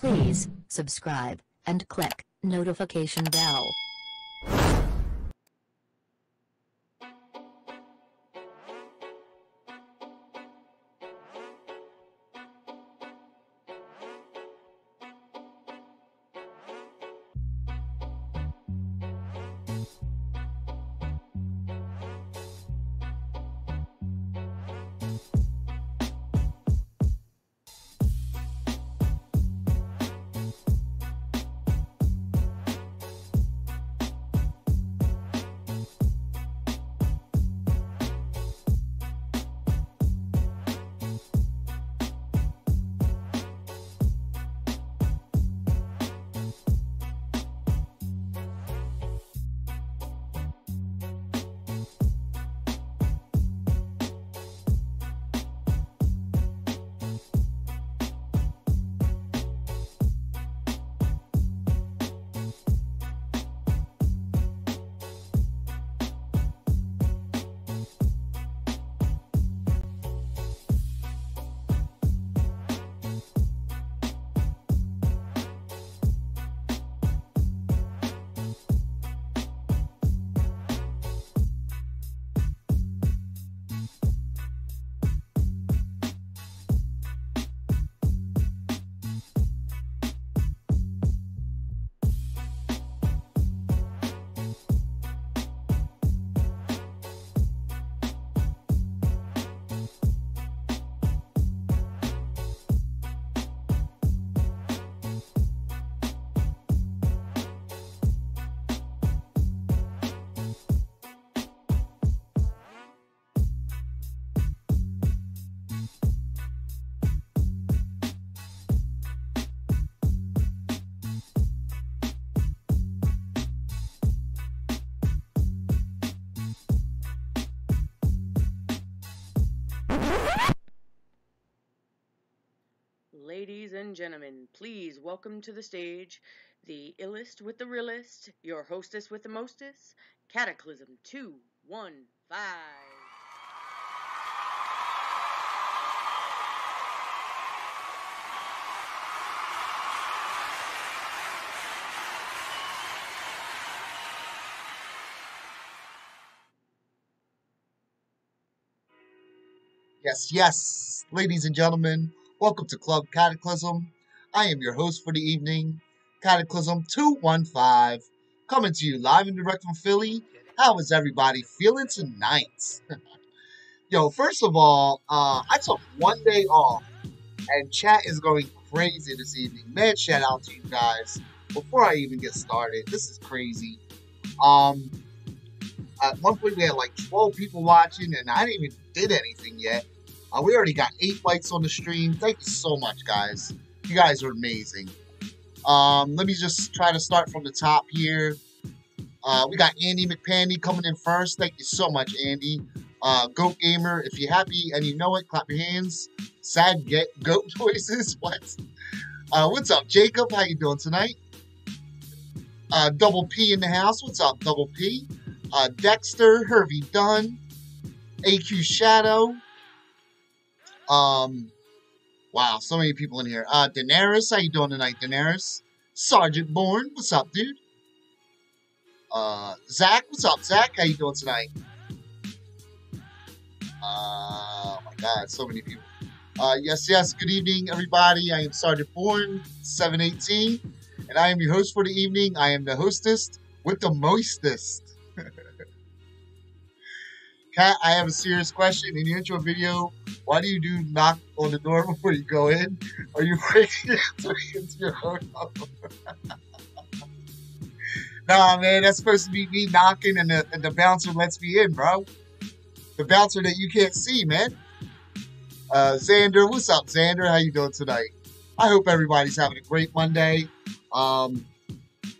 Please, subscribe, and click notification bell. Ladies and gentlemen, please welcome to the stage the illest with the realest, your hostess with the mostest, Cataclysm 215. Yes, yes, ladies and gentlemen, welcome to Club Cataclysm. I am your host for the evening, Cataclysm 215, coming to you live and direct from Philly. How is everybody feeling tonight? Yo, first of all, uh, I took one day off, and chat is going crazy this evening. Man, shout out to you guys. Before I even get started, this is crazy. Um, at one point we had like 12 people watching, and I didn't even did anything yet. Uh, we already got eight likes on the stream. Thank you so much, guys. You guys are amazing. Um, let me just try to start from the top here. Uh, we got Andy McPandy coming in first. Thank you so much, Andy. Uh, Goat Gamer, if you're happy and you know it, clap your hands. Sad get goat voices. What? Uh, what's up, Jacob? How you doing tonight? Uh, Double P in the house. What's up, Double P? Uh, Dexter, Hervey Dunn, AQ Shadow. Um, wow, so many people in here. Uh, Daenerys, how you doing tonight, Daenerys? Sergeant Bourne, what's up, dude? Uh, Zach, what's up, Zach? How you doing tonight? Uh, oh my God, so many people. Uh, yes, yes. Good evening, everybody. I am Sergeant Bourne, 718, and I am your host for the evening. I am the hostess with the mostest. Kat, I have a serious question. In your intro video, why do you do knock on the door before you go in? Are you breaking into your hotel? nah, man, that's supposed to be me knocking and the, and the bouncer lets me in, bro. The bouncer that you can't see, man. Uh, Xander, what's up, Xander? How you doing tonight? I hope everybody's having a great Monday. Um,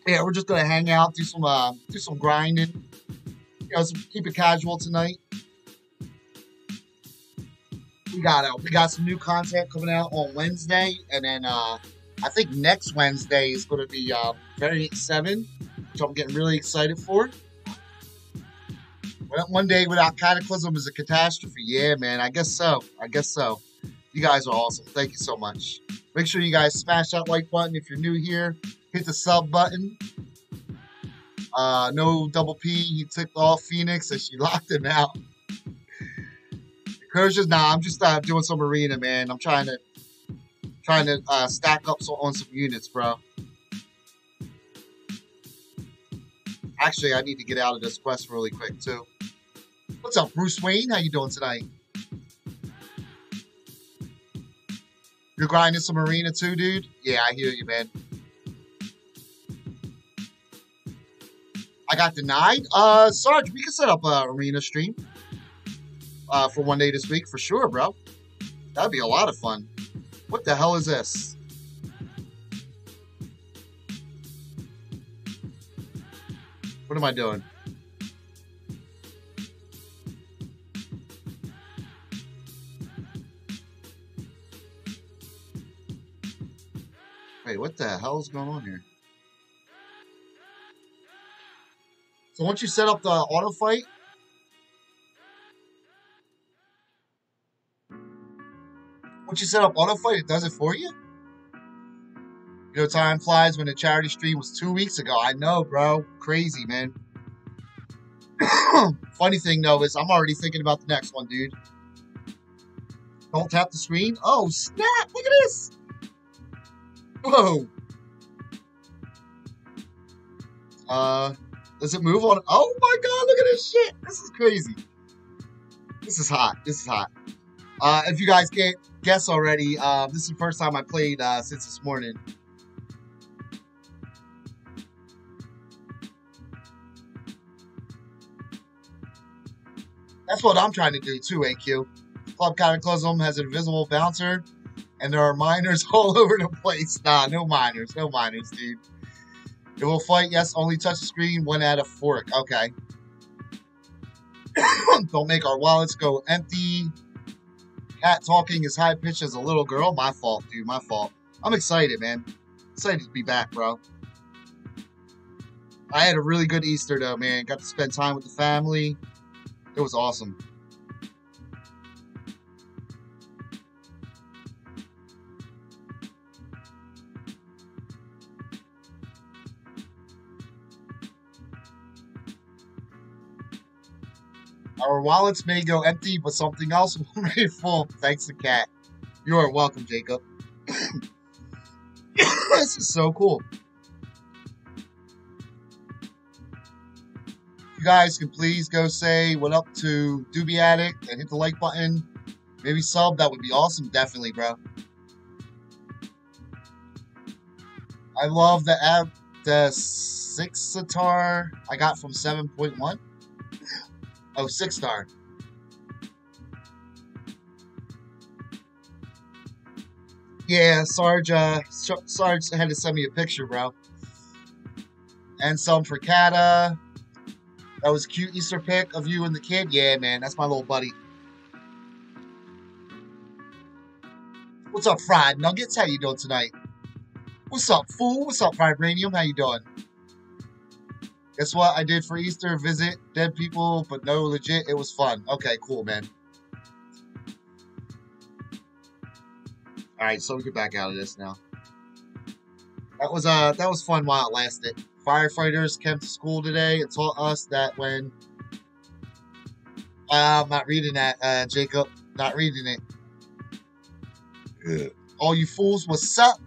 yeah, we're just gonna hang out, do some uh, do some grinding. You know, some, keep it casual tonight. We got uh, we got some new content coming out on Wednesday, and then uh, I think next Wednesday is going to be uh, Variant Seven, which I'm getting really excited for. One day without Cataclysm is a catastrophe. Yeah, man. I guess so. I guess so. You guys are awesome. Thank you so much. Make sure you guys smash that like button if you're new here. Hit the sub button. Uh, no double P. He ticked off Phoenix and she locked him out. Kershaw's nah. I'm just uh, doing some arena, man. I'm trying to trying to uh, stack up so, on some units, bro. Actually, I need to get out of this quest really quick too. What's up, Bruce Wayne? How you doing tonight? You're grinding some arena too, dude? Yeah, I hear you, man. I got denied. Uh, Sarge, we can set up a arena stream uh, for one day this week for sure, bro. That'd be a lot of fun. What the hell is this? What am I doing? Wait, what the hell is going on here? So once you set up the auto fight, once you set up auto fight, it does it for you. You know, time flies when the charity stream was two weeks ago. I know, bro. Crazy, man. Funny thing though is I'm already thinking about the next one, dude. Don't tap the screen. Oh snap! Look at this. Whoa. Uh, does it move on? Oh my god! Look at this shit. This is crazy. This is hot. This is hot. Uh, if you guys can't guess already, uh, this is the first time I played uh, since this morning. That's what I'm trying to do too, AQ. Club Cataclysm has an invisible bouncer, and there are miners all over the place. Nah, no miners, no miners, dude. It will fight, yes, only touch the screen when at a fork. Okay. Don't make our wallets go empty. Cat talking as high pitched as a little girl. My fault, dude. My fault. I'm excited, man. Excited to be back, bro. I had a really good Easter, though, man. Got to spend time with the family. It was awesome. Our wallets may go empty, but something else will be full. Thanks to Cat. You are welcome, Jacob. this is so cool. You guys can please go say what up to Doobie Addict and hit the like button. Maybe sub, that would be awesome. Definitely, bro. I love the app, the six sitar I got from 7.1. Oh, six star. Yeah, Sarge, uh, Sarge had to send me a picture, bro. And some for Kata. That was cute Easter pic of you and the kid. Yeah, man, that's my little buddy. What's up, Fried Nuggets? How you doing tonight? What's up, fool? What's up, Vibranium? How you doing? Guess what I did for Easter? Visit dead people, but no legit. It was fun. Okay, cool, man. All right, so we get back out of this now. That was uh that was fun while it lasted. Firefighters came to school today and taught us that when uh, I'm not reading that, uh, Jacob. Not reading it. Ugh. All you fools, what's up?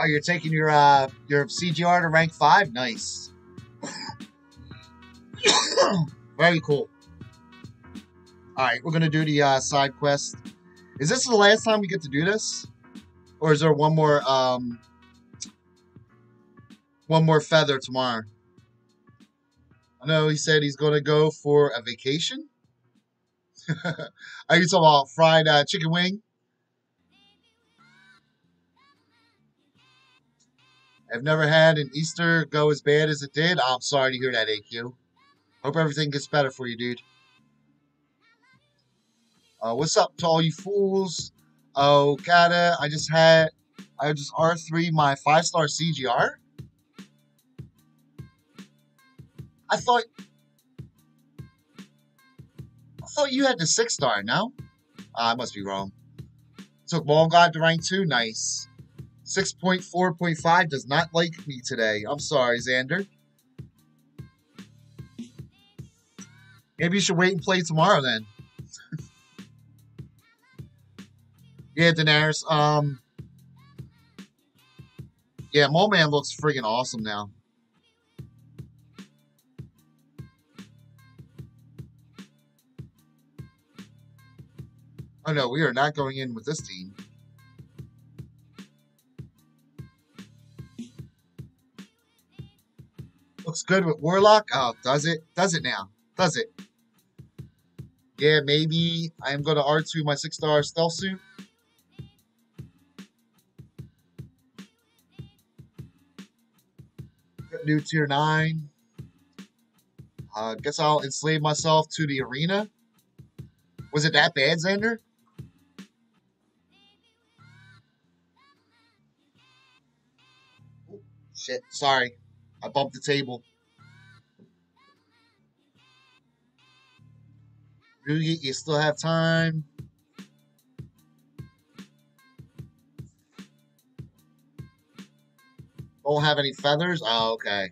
Oh, you're taking your uh your CGR to rank five. Nice. Very cool. All right, we're gonna do the uh, side quest. Is this the last time we get to do this, or is there one more um one more feather tomorrow? I know he said he's gonna go for a vacation. Are you talking about fried uh, chicken wing? I've never had an Easter go as bad as it did. I'm sorry to hear that, AQ. Hope everything gets better for you, dude. Uh, what's up to all you fools? Oh, Kata, I just had, I just R3 my five star CGR. I thought I thought you had the six star, no? Uh, I must be wrong. Took Long God to rank two, nice. 6.4.5 does not like me today. I'm sorry, Xander. Maybe you should wait and play tomorrow then. yeah, Daenerys. Um, yeah, Mole Man looks friggin' awesome now. Oh no, we are not going in with this team. Looks good with Warlock. Oh, does it? Does it now? Does it? Yeah, maybe I am going to R2 my 6-star stealth suit. New tier 9. Uh, guess I'll enslave myself to the arena. Was it that bad, Xander? Shit, sorry. I bumped the table. Rugi, you still have time. Don't have any feathers? Oh, okay.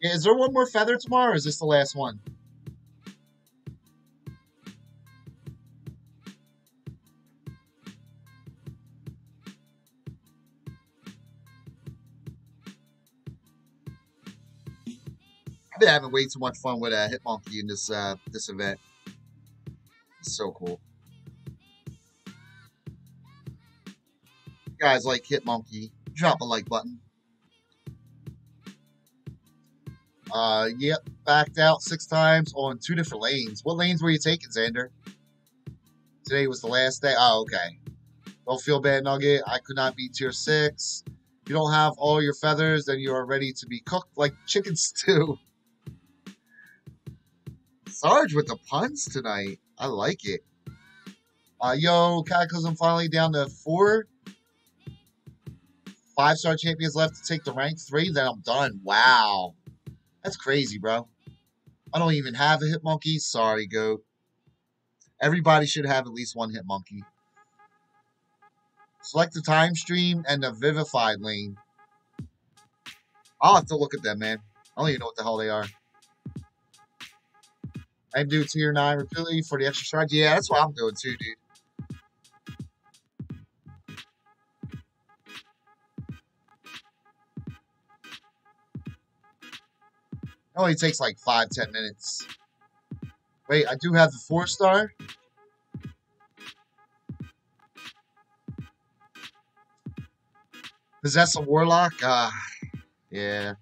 Yeah, is there one more feather tomorrow, or is this the last one? Been having way too much fun with uh, Hitmonkey in this uh, this event. It's so cool. You guys like Hitmonkey? Drop a like button. Uh, yep, backed out six times on two different lanes. What lanes were you taking, Xander? Today was the last day. Oh, okay. Don't feel bad, Nugget. I could not be tier six. You don't have all your feathers, then you are ready to be cooked like chicken stew. Sarge with the puns tonight. I like it. Uh, yo, Cataclysm finally down to four. Five star champions left to take the rank three. Then I'm done. Wow. That's crazy, bro. I don't even have a Hitmonkey. Sorry, goat. Everybody should have at least one Hitmonkey. Select the time stream and the vivified lane. I'll have to look at them, man. I don't even know what the hell they are. I do tier 9 repeatedly for the extra charge. Yeah, that's what I'm doing too, dude. It only takes like five, ten minutes. Wait, I do have the four star. Possess a warlock? Uh, yeah.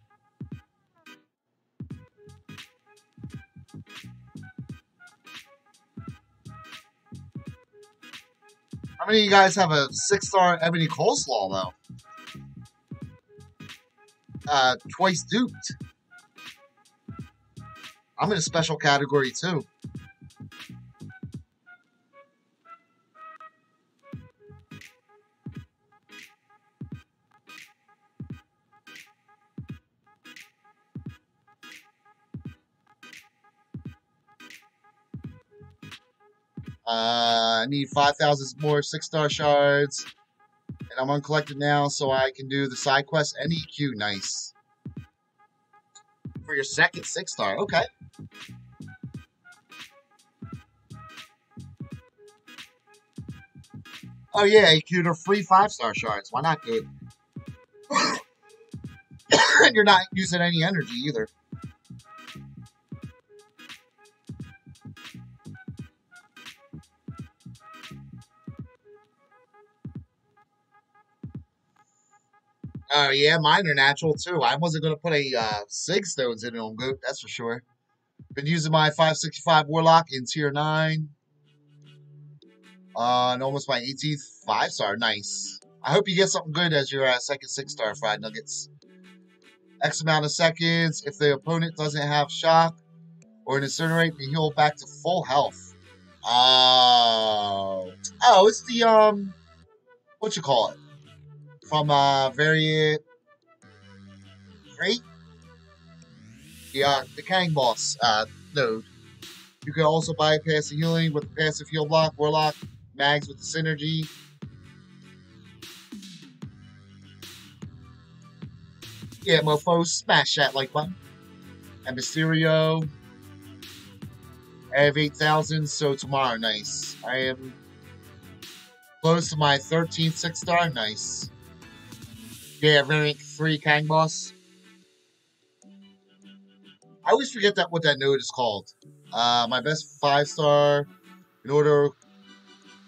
How many of you guys have a six star ebony coleslaw though? Uh, twice duped. I'm in a special category too. Uh, I need 5,000 more six star shards. And I'm uncollected now, so I can do the side quest and EQ. Nice. For your second six star. Okay. Oh, yeah, EQ to free five star shards. Why not do it? and you're not using any energy either. Uh, yeah, mine are natural too. I wasn't going to put a uh, Sig Stones in on Goat, that's for sure. Been using my 565 Warlock in tier 9. Uh, and almost my 18th 5 star. Nice. I hope you get something good as your uh, second 6 star Fried Nuggets. X amount of seconds. If the opponent doesn't have shock or an incinerate, they heal back to full health. Oh. Oh, it's the, um, what you call it? From, a very Great? the, uh, the Kang Boss uh, node. You can also bypass the healing with the passive heal block, Warlock, Mags with the synergy. Yeah, mofo, smash that like button. And Mysterio. I have 8,000, so tomorrow, nice. I am close to my 13th 6 star, nice. Yeah, rank 3 Kang Boss. I always forget that what that node is called. Uh, my best 5 star in order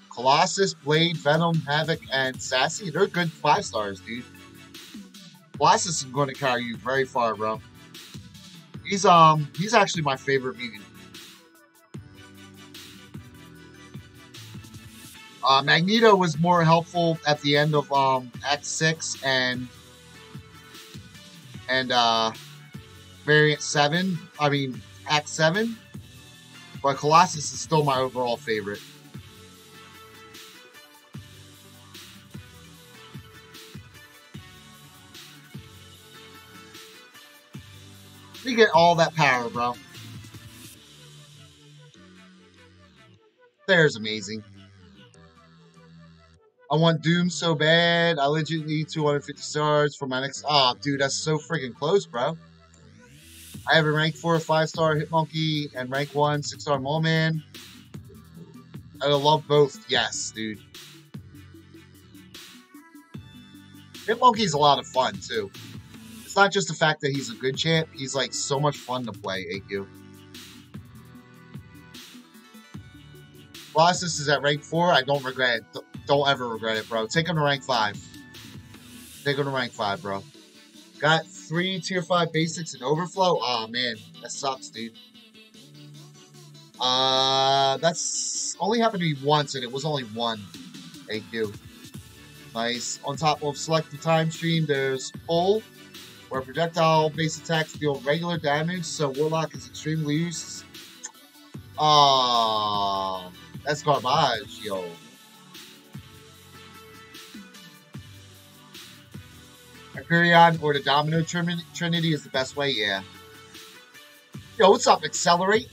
Colossus, Blade, Venom, Havoc, and Sassy. They're good 5 stars, dude. Colossus is going to carry you very far, bro. He's um he's actually my favorite mutant. Uh, Magneto was more helpful at the end of um Act Six and and uh Variant Seven. I mean Act Seven, but Colossus is still my overall favorite. You get all that power, bro. There's amazing. I want Doom so bad. I legit need 250 stars for my next. Oh, dude, that's so freaking close, bro. I have a rank 4 5 star Hitmonkey and rank 1 6 star Mole Man. I love both. Yes, dude. Hitmonkey's a lot of fun, too it's not just the fact that he's a good champ, he's like so much fun to play, AQ. Colossus is at rank 4. I don't regret it. Don't ever regret it, bro. Take him to rank 5. Take him to rank 5, bro. Got three tier 5 basics and overflow. oh, man. That sucks, dude. Uh, that's only happened to me once, and it was only one. Thank you. Nice. On top of select the time stream, there's full where projectile base attacks deal regular damage, so Warlock is extremely used. Ah, that's garbage, yo. Hyperion or the Domino Trinity is the best way, yeah. Yo, what's up, Accelerate?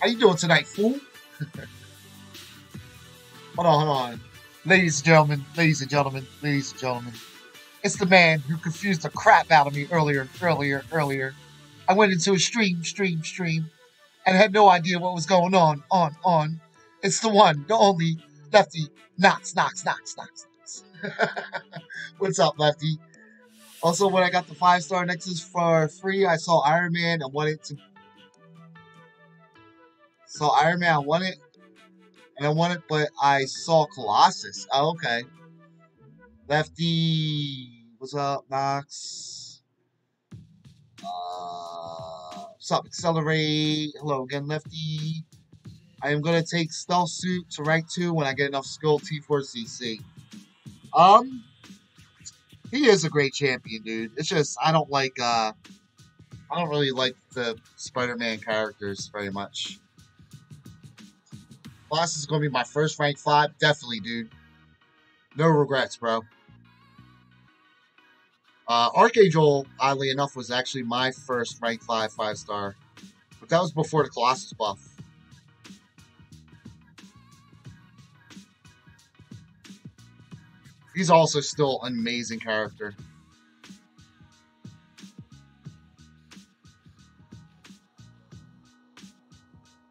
How you doing tonight, fool? hold on, hold on. Ladies and gentlemen, ladies and gentlemen, ladies and gentlemen, it's the man who confused the crap out of me earlier, earlier, earlier. I went into a stream, stream, stream, and had no idea what was going on, on, on. It's the one, the only, Lefty, Knox, Knox, Knox, Knox. What's up, Lefty? Also, when I got the five star Nexus for free, I saw Iron Man and wanted to. Saw Iron Man, I wanted and I wanted, but I saw Colossus. Oh, okay. Lefty, what's up, Knox? Uh, what's up, Accelerate? Hello again, Lefty. I am gonna take Stealth Suit to rank two when I get enough skill T4CC. Um, he is a great champion, dude. It's just I don't like uh, I don't really like the Spider-Man characters very much. Boss is to be my first rank 5. Definitely, dude. No regrets, bro. Uh, Archangel, oddly enough, was actually my first rank 5 5 star. But that was before the Colossus buff. He's also still an amazing character.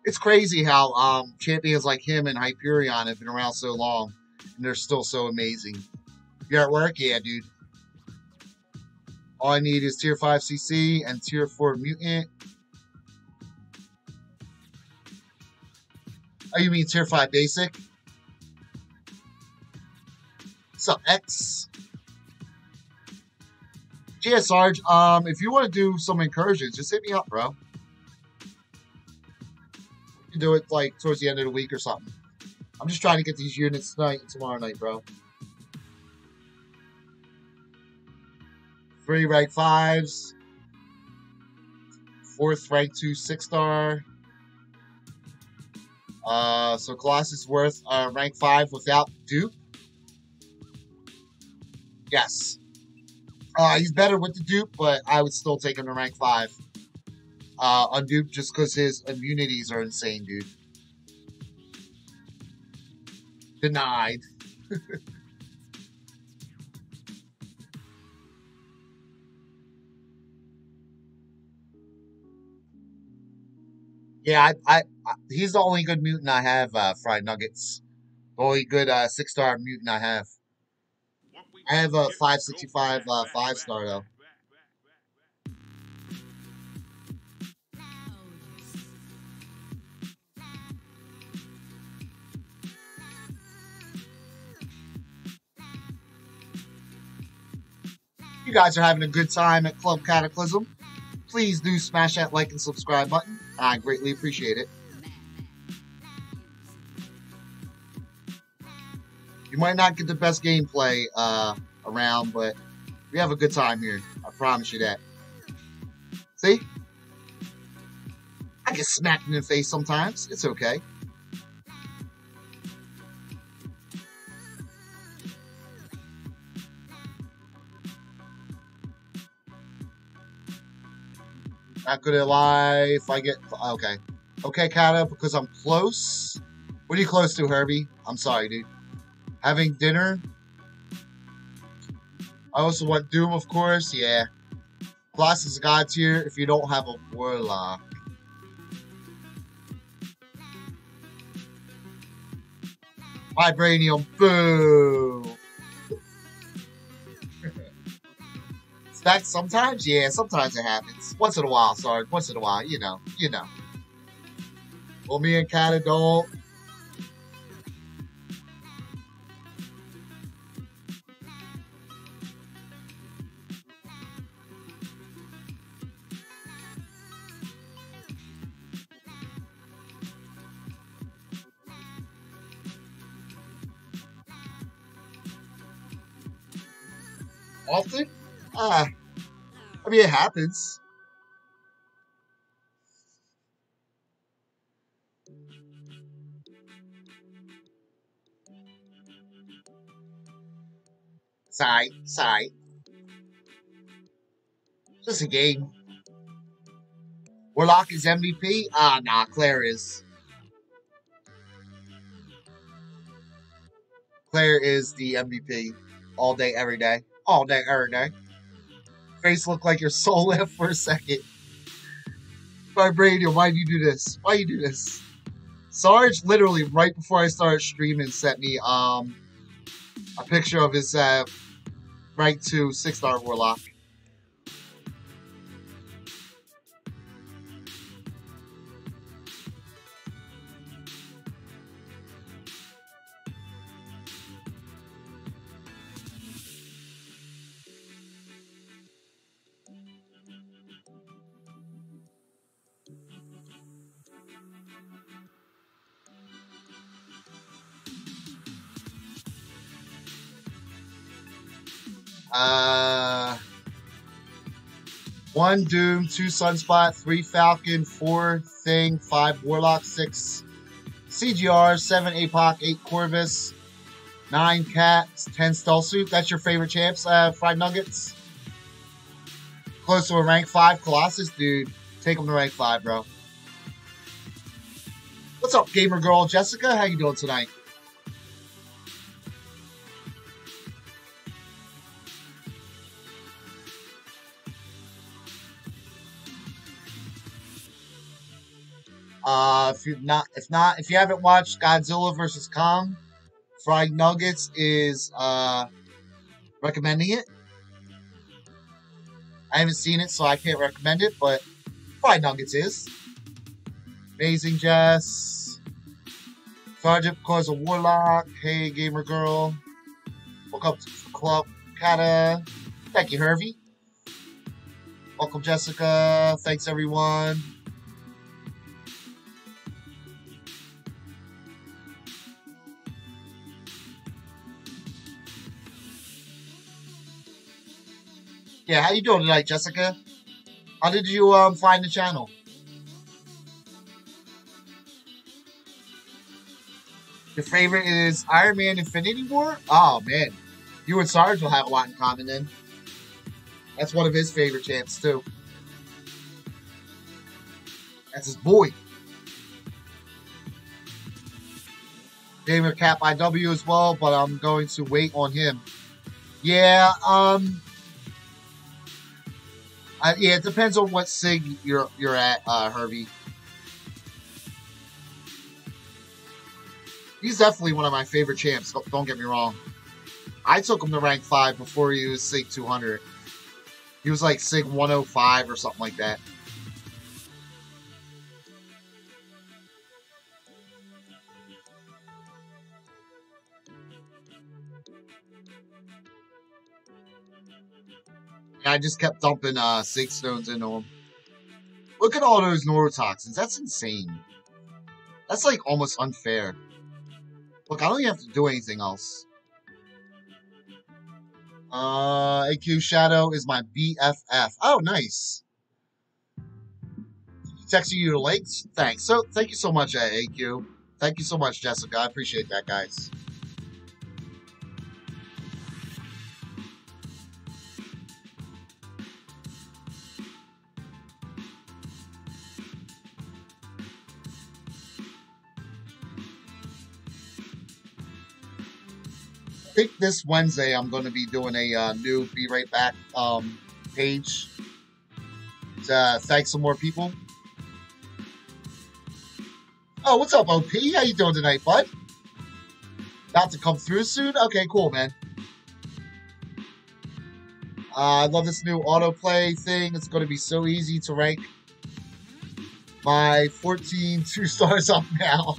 it's crazy how um, champions like him and Hyperion have been around so long and they're still so amazing. You're at work? Yeah, dude. All I need is tier 5 CC and tier 4 mutant. Oh, you mean tier 5 basic? What's up, X? Yeah, Sarge, um, if you want to do some incursions, just hit me up, bro can do it like towards the end of the week or something. I'm just trying to get these units tonight and tomorrow night, bro. Three rank fives. Fourth rank two six star. Uh, so Colossus worth uh, rank five without dupe. Yes. Uh, he's better with the dupe, but I would still take him to rank five. Uh, on dupe just because his immunities are insane, dude. Denied. yeah, I, I, I, he's the only good mutant I have. Uh, fried nuggets, the only good uh, six star mutant I have. I have a 565 uh, five star though. you guys are having a good time at Club Cataclysm, please do smash that like and subscribe button. I greatly appreciate it. You might not get the best gameplay uh, around, but we have a good time here. I promise you that. See? I get smacked in the face sometimes. It's okay. Not gonna lie if I get okay. Okay, Kata, because I'm close. What are you close to, Herbie? I'm sorry, dude. Having dinner. I also want Doom, of course. Yeah. Colossus God tier if you don't have a Warlock. Vibranium, boo! that sometimes? Yeah, sometimes it happens. Once in a while, sorry. Once in a while, you know, you know. Well, me and Kata don't. Often? Ah, I mean, it happens. Sigh, sigh. Just a game. Warlock is MVP? Ah, nah, Claire is. Claire is the MVP all day, every day. All day, every day. Face look like your soul left for a second. Vibranium, why do you do this? Why you do this? Sarge literally right before I started streaming sent me um a picture of his uh rank two six star warlock. One Doom, two Sunspot, three Falcon, four Thing, five Warlock, six CGR, seven Apoc, eight Corvus, nine Cats, ten Stealth Suit. That's your favorite champs, uh, Fried Nuggets. Close to a rank five Colossus, dude. Take them to rank five, bro. What's up, gamer girl Jessica? How you doing tonight? Uh, if you not, if not, if you haven't watched Godzilla vs Kong, Fried Nuggets is uh recommending it. I haven't seen it, so I can't recommend it, but Fried Nuggets is amazing. Jess, Sergeant because of Warlock. Hey, gamer girl. Welcome to the club, Kata. Thank you, Herbie. Welcome, Jessica. Thanks, everyone. Yeah, how you doing tonight, Jessica? How did you um find the channel? Your favorite is Iron Man Infinity War? Oh man. You and Sarge will have a lot in common then. That's one of his favorite champs too. That's his boy. Gamer Cap IW as well, but I'm going to wait on him. Yeah, um, I, yeah, it depends on what sig you're you're at, uh, Herbie. He's definitely one of my favorite champs. Don't, don't get me wrong. I took him to rank five before he was sig 200. He was like sig 105 or something like that. I just kept dumping uh, stones into him. Look at all those neurotoxins. That's insane. That's like almost unfair. Look, I don't even have to do anything else. Uh, AQ Shadow is my BFF. Oh, nice. Texting you the links? Thanks. So, thank you so much, AQ. Thank you so much, Jessica. I appreciate that, guys. Think this Wednesday I'm going to be doing a uh, new Be Right Back um, page to uh, thank some more people. Oh, what's up, OP? How you doing tonight, bud? About to come through soon? Okay, cool, man. Uh, I love this new autoplay thing. It's going to be so easy to rank my 14 two stars up now.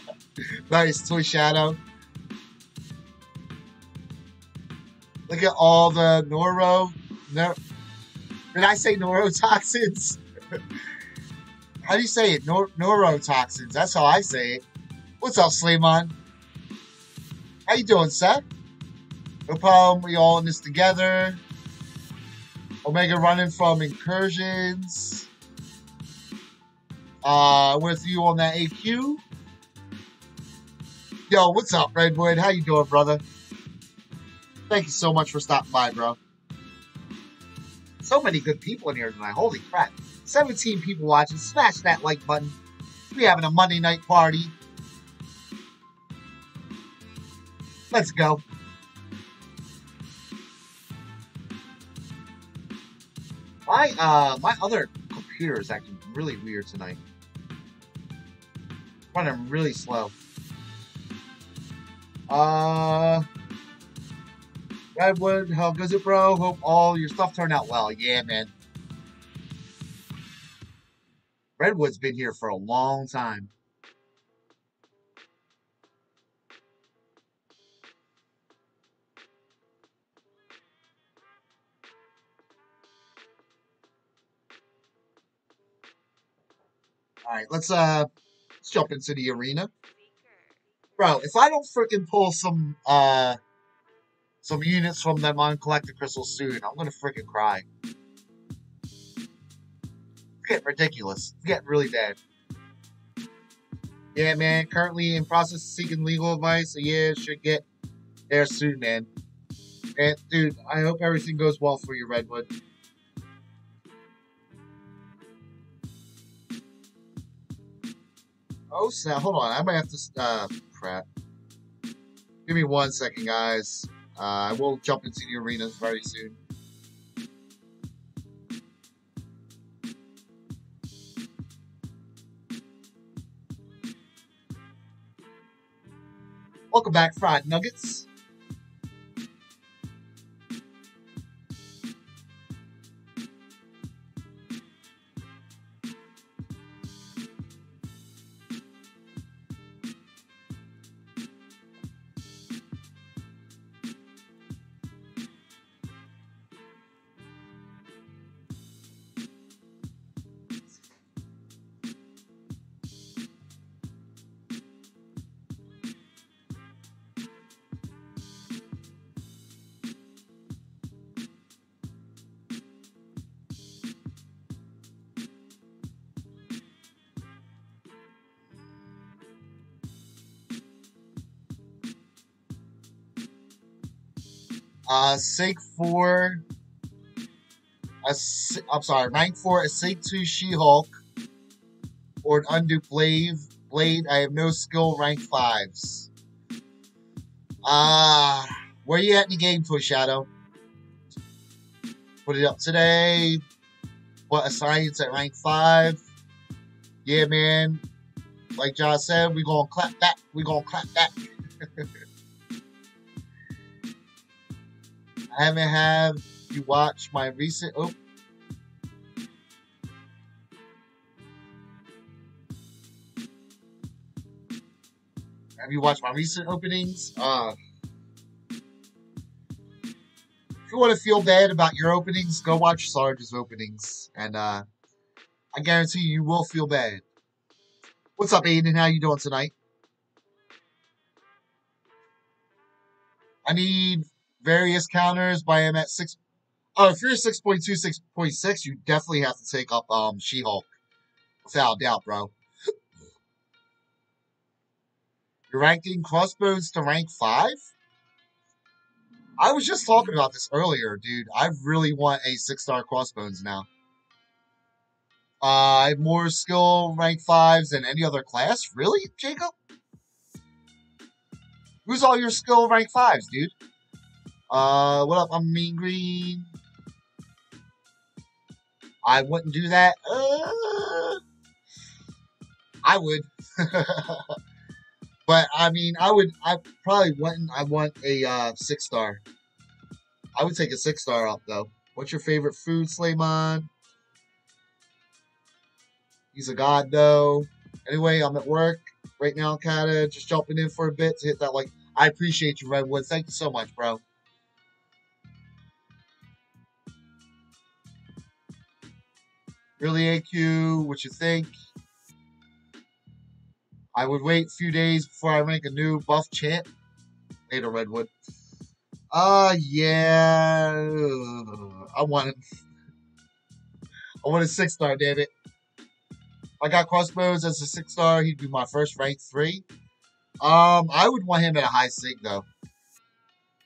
nice, Toy Shadow. Look at all the noro. No, did I say neurotoxins? how do you say it? Nor, neurotoxins. That's how I say it. What's up, Slayman? How you doing, Seth? No problem. We all in this together. Omega running from incursions. Uh, with you on that AQ. Yo, what's up, Redwood? How you doing, brother? Thank you so much for stopping by, bro. So many good people in here tonight. Holy crap. 17 people watching. Smash that like button. We having a Monday night party. Let's go. My uh my other computer is acting really weird tonight. Running really slow. Uh Redwood, how goes it, bro? Hope all your stuff turned out well. Yeah, man. Redwood's been here for a long time. All right, let's uh let's jump into the arena. Bro, if I don't freaking pull some uh some units from them uncollected crystals soon. I'm gonna freaking cry. It's getting ridiculous. It's getting really bad. Yeah, man. Currently in process seeking legal advice. So yeah, should get there soon, man. And dude, I hope everything goes well for you, Redwood. Oh, so hold on. I might have to. Uh, crap. Give me one second, guys. Uh, I will jump into the arenas very soon. Welcome back, Fried Nuggets. Sig 4 a I'm sorry, rank four a Sig two She Hulk or an Undo Blade. Blade. I have no skill rank fives. Ah, where you at in the game, Toy Shadow? Put it up today. What a science at rank five. Yeah, man. Like Josh said, we gonna clap back. We gonna clap back. I haven't have you watch my recent. Oh, have you watched my recent openings? Uh, if you want to feel bad about your openings, go watch Sarge's openings, and uh, I guarantee you, you will feel bad. What's up, Aiden? How you doing tonight? I need various counters, by am at six. Oh, if you're 6.2, 6.6, you definitely have to take up um She-Hulk. Without doubt, bro. You're ranking Crossbones to rank 5? I was just talking about this earlier, dude. I really want a 6-star Crossbones now. Uh, I have more skill rank 5s than any other class? Really, Jacob? Who's all your skill rank 5s, dude? Uh, what up? I'm Mean Green. I wouldn't do that. Uh, I would. but I mean, I would. I probably wouldn't. I want a uh, six star. I would take a six star up though. What's your favorite food, Slayman? He's a god though. Anyway, I'm at work right now, kinda Just jumping in for a bit to hit that like. I appreciate you, Redwood. Thank you so much, bro. Really, AQ, what you think? I would wait a few days before I rank a new buff champ. Later, Redwood. Uh, yeah. I want it. I want a six star, damn it. I got Crossbones as a six star. He'd be my first rank three. Um, I would want him at a high sig though,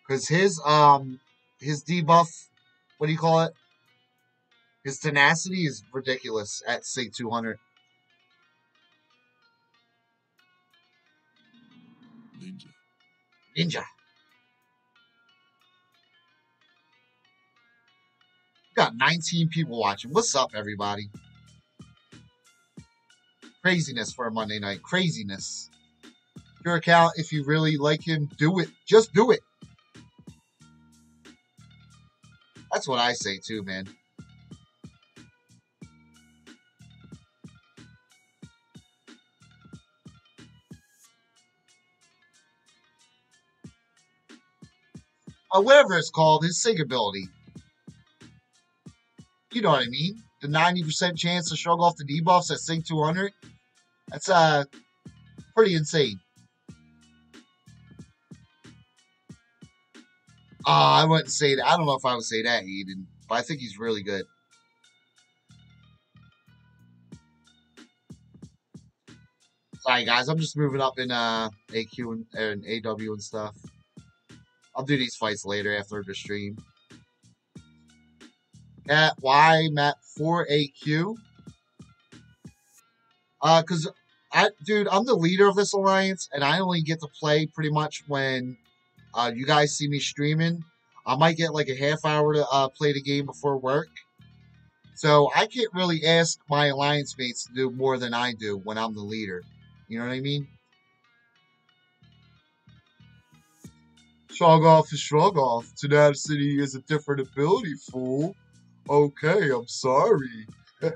because his um his debuff, what do you call it? His tenacity is ridiculous at sig 200. Ninja. Ninja. Got 19 people watching. What's up, everybody? Craziness for a Monday night. Craziness. Your account, if you really like him, do it. Just do it. That's what I say too, man. Uh, whatever it's called, his sig ability. You know what I mean? The 90% chance to shrug off the debuffs at Sig 200. That's uh pretty insane. Uh, I wouldn't say that. I don't know if I would say that, Eden, but I think he's really good. Sorry, guys. I'm just moving up in uh, AQ and, and AW and stuff. I'll do these fights later after the stream. At Y map 4AQ. Uh, cause I, dude, I'm the leader of this alliance, and I only get to play pretty much when uh, you guys see me streaming. I might get like a half hour to uh, play the game before work. So I can't really ask my alliance mates to do more than I do when I'm the leader. You know what I mean? Shrug off is shrug off. Tenacity is a different ability, fool. Okay, I'm sorry.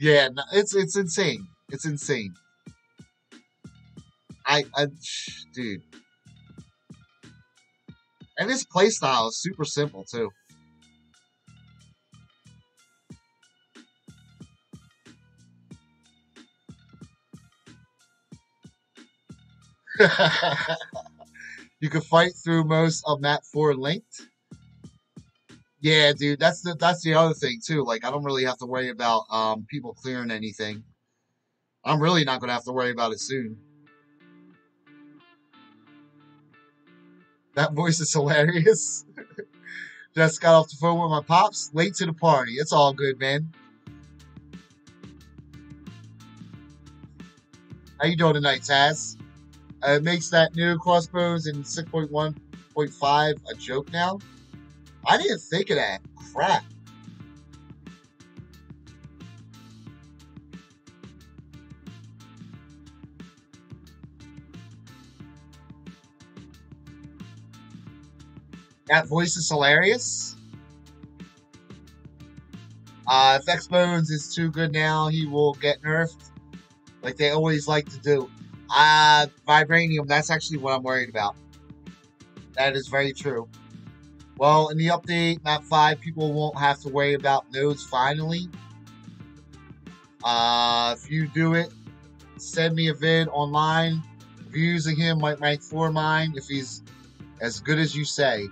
yeah, no, it's it's insane. It's insane. I, I, dude. And his playstyle is super simple too. you can fight through most of map four linked. Yeah, dude, that's the that's the other thing too. Like, I don't really have to worry about um people clearing anything. I'm really not gonna have to worry about it soon. That voice is hilarious. Just got off the phone with my pops. Late to the party. It's all good, man. How you doing tonight, Taz? Uh, it makes that new Crossbones in 6.1.5 a joke now. I didn't think of that. Crap. That voice is hilarious. Uh, if X Bones is too good now, he will get nerfed, like they always like to do. Uh, Vibranium, that's actually what I'm worried about. That is very true. Well, in the update, map 5, people won't have to worry about nodes finally. Uh, if you do it, send me a vid online. If you're using him, might rank for mine if he's as good as you say.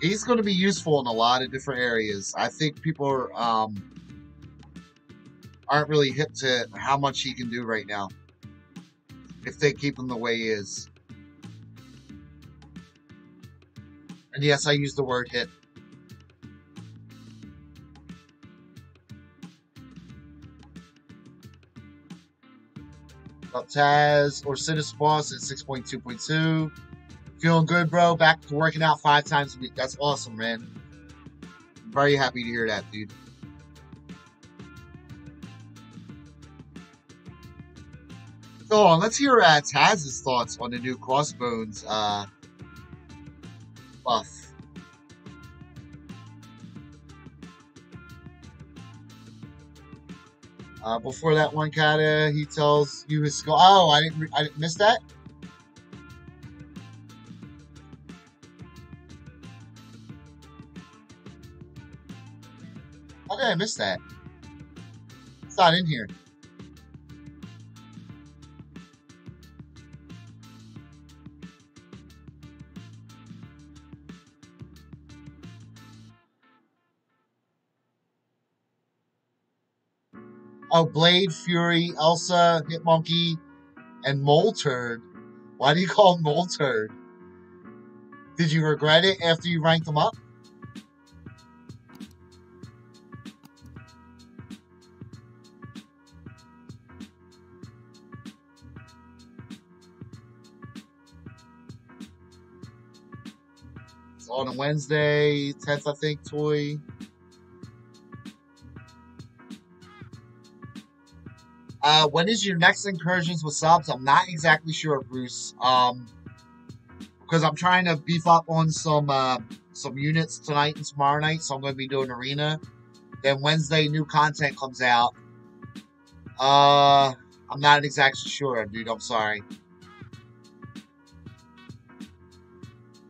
He's going to be useful in a lot of different areas. I think people are, um, aren't really hip to how much he can do right now. If they keep him the way he is. And yes, I use the word hit. Up Taz or Citizen Boss at 6.2.2. Feeling good, bro. Back to working out five times a week. That's awesome, man. I'm very happy to hear that, dude. So on, let's hear uh, Taz's thoughts on the new Crossbones uh, buff. Uh, before that one, Kata, he tells you his skull. Oh, I didn't, I didn't miss that. Did I miss that? It's not in here. Oh, Blade, Fury, Elsa, Hitmonkey, and Molturd. Why do you call him Molturd? Did you regret it after you ranked them up? Wednesday, 10th, I think, toy. Uh, when is your next incursions with subs? I'm not exactly sure, Bruce. Um, because I'm trying to beef up on some uh, some units tonight and tomorrow night, so I'm going to be doing arena. Then Wednesday, new content comes out. Uh, I'm not exactly sure, dude. I'm sorry.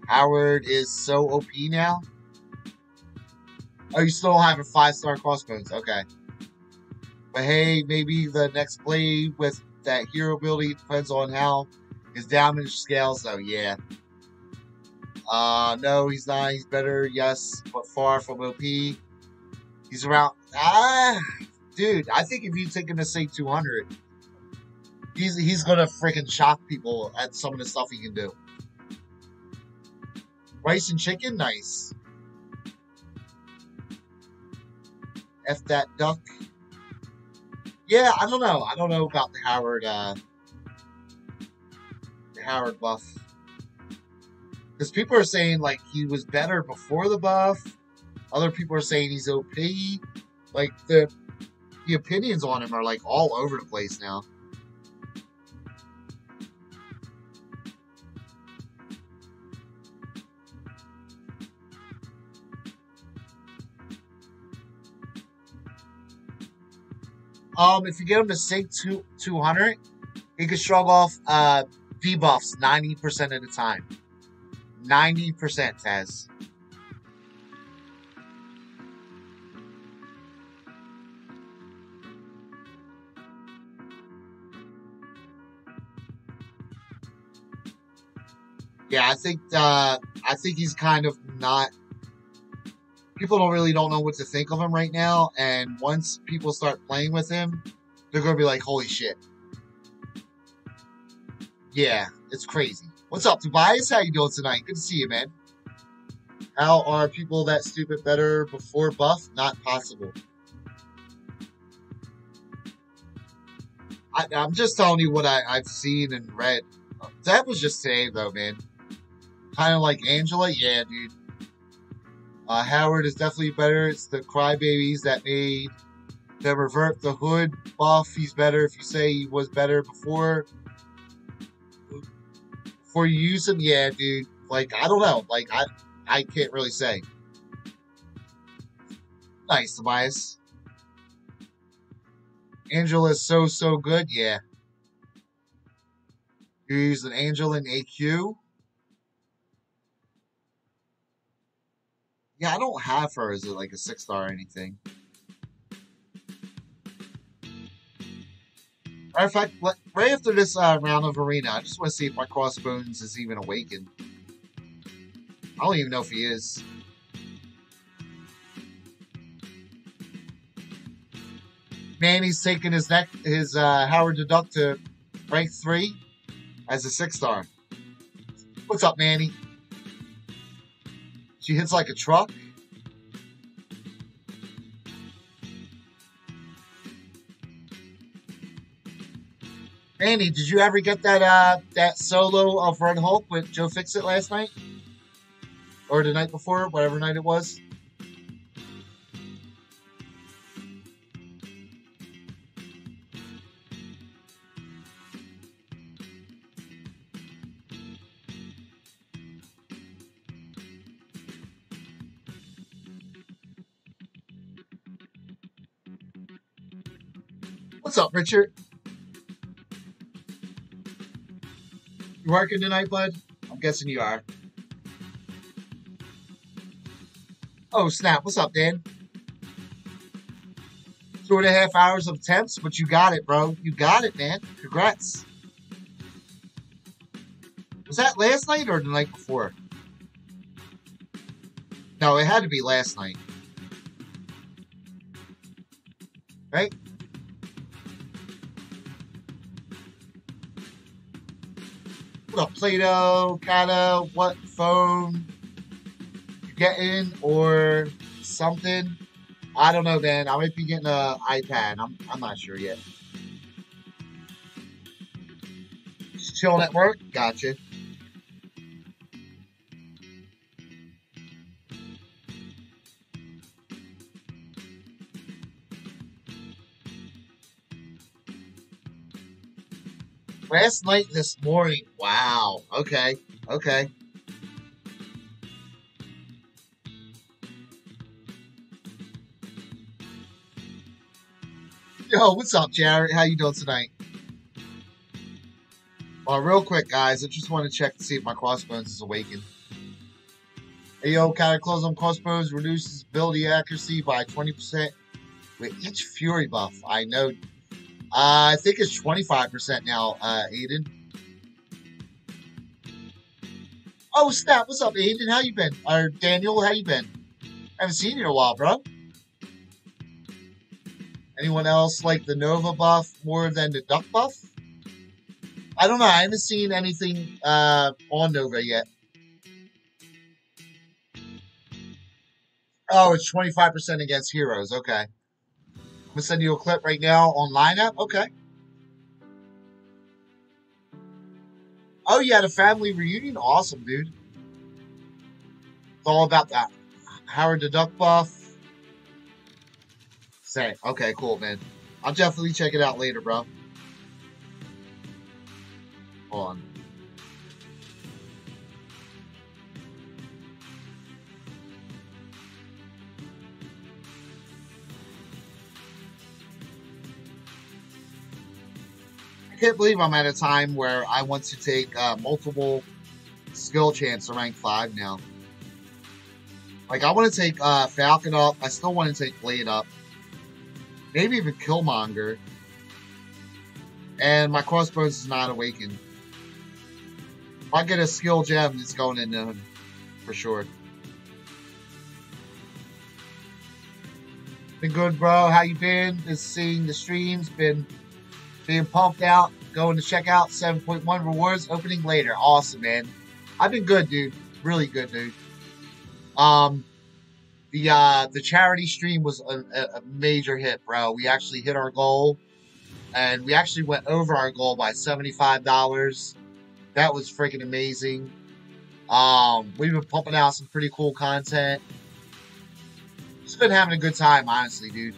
Howard is so OP now. Oh, you still have a five star crossbones. Okay. But hey, maybe the next play with that hero ability depends on how his damage scales. So yeah. Uh, no, he's not. He's better, yes, but far from OP. He's around. Ah, dude, I think if you take him to say 200, he's he's gonna freaking shock people at some of the stuff he can do. Rice and chicken, nice. F that duck. Yeah, I don't know. I don't know about the Howard, uh, the Howard buff. Because people are saying, like, he was better before the buff. Other people are saying he's OP. Like, the, the opinions on him are, like, all over the place now. Um, if you get him to sync two, 200, he can shrug off uh, debuffs 90% of the time. 90% Taz. Yeah, I think uh, I think he's kind of not. People don't really don't know what to think of him right now, and once people start playing with him, they're gonna be like, "Holy shit!" Yeah, it's crazy. What's up, Tobias? How you doing tonight? Good to see you, man. How are people that stupid better before buff? Not possible. I, I'm just telling you what I, I've seen and read. That was just saying, though, man. Kind of like Angela, yeah, dude. Uh, Howard is definitely better. It's the crybabies that made the revert the hood buff. He's better if you say he was better before. Before you use him, yeah, dude. Like I don't know. Like I, I can't really say. Nice, Tobias. Angela's so so good, yeah. You're using Angel in AQ. Yeah, I don't have her as like a six star or anything. Matter of fact, right after this uh, round of arena, I just want to see if my crossbones is even awakened. I don't even know if he is. Manny's taking his neck, his uh, Howard the Duck to rank three as a six star. What's up, Manny? She hits like a truck. Manny, did you ever get that uh that solo of Red Hulk with Joe Fixit last night? Or the night before, whatever night it was? What's up, Richard? You working tonight, bud? I'm guessing you are. Oh, snap. What's up, Dan? Two and a half hours of temps, but you got it, bro. You got it, man. Congrats. Was that last night or the night before? No, it had to be last night. Right? Up, Plato, Kata, what phone you getting or something? I don't know, man. I might be getting an iPad. I'm, I'm not sure yet. Just chilling at work? Gotcha. Last night, this morning. Wow. Okay. Okay. Yo, what's up, Jared? How you doing tonight? Well, real quick, guys, I just want to check to see if my crossbones is awakened. Yo, Cataclysm Crossbones reduces ability accuracy by 20% with each Fury buff. I know. Uh, I think it's 25% now, uh, Aiden. Oh, snap. What's up, Aiden? How you been? Or Daniel, how you been? haven't seen you in a while, bro. Anyone else like the Nova buff more than the Duck buff? I don't know. I haven't seen anything uh, on Nova yet. Oh, it's 25% against heroes. Okay. I'm to send you a clip right now on lineup. Okay. Oh, yeah, the family reunion. Awesome, dude. It's all about that. Howard the Duck buff. Say, okay, cool, man. I'll definitely check it out later, bro. Hold on. I can't believe I'm at a time where I want to take uh, multiple skill chance to rank 5 now. Like, I want to take uh, Falcon up. I still want to take Blade up. Maybe even Killmonger. And my crossbones is not awakened. If I get a skill gem, it's going him. For sure. Been good, bro. How you been? Been seeing the streams. Been being pumped out, going to check out 7.1 rewards opening later. Awesome, man. I've been good, dude. Really good, dude. Um, the uh, the charity stream was a, a major hit, bro. We actually hit our goal, and we actually went over our goal by seventy five dollars. That was freaking amazing. Um, we've been pumping out some pretty cool content. Just been having a good time, honestly, dude.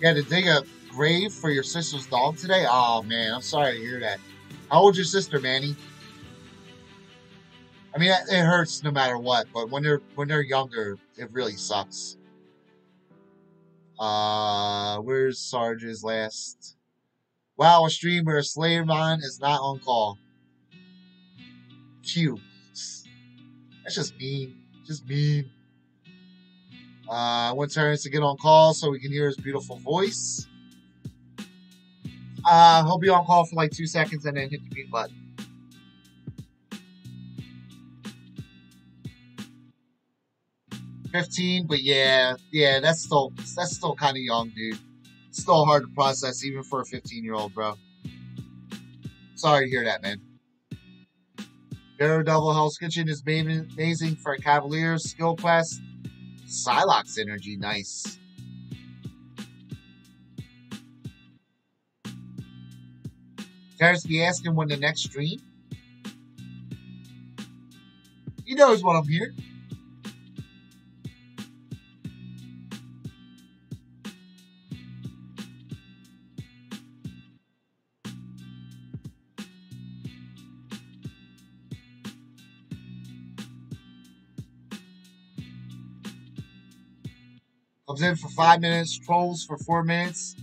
You had to dig a grave for your sister's dog today? Oh man, I'm sorry to hear that. How old's your sister, Manny? I mean, it hurts no matter what, but when they're when they're younger, it really sucks. Uh, where's Sarge's last? Wow, a streamer, a slave on is not on call. Q. That's just mean. Just mean. Uh, want turns to get on call so we can hear his beautiful voice. Uh, he'll be on call for like two seconds and then hit the mute button. Fifteen, but yeah, yeah, that's still that's still kind of young, dude. It's still hard to process even for a fifteen-year-old, bro. Sorry to hear that, man. Daredevil Hell's Kitchen is amazing for a Cavaliers skill quest. Psylocke energy, nice. Terrence be asking when the next stream. He knows what I'm here. Comes in for five minutes, trolls for four minutes,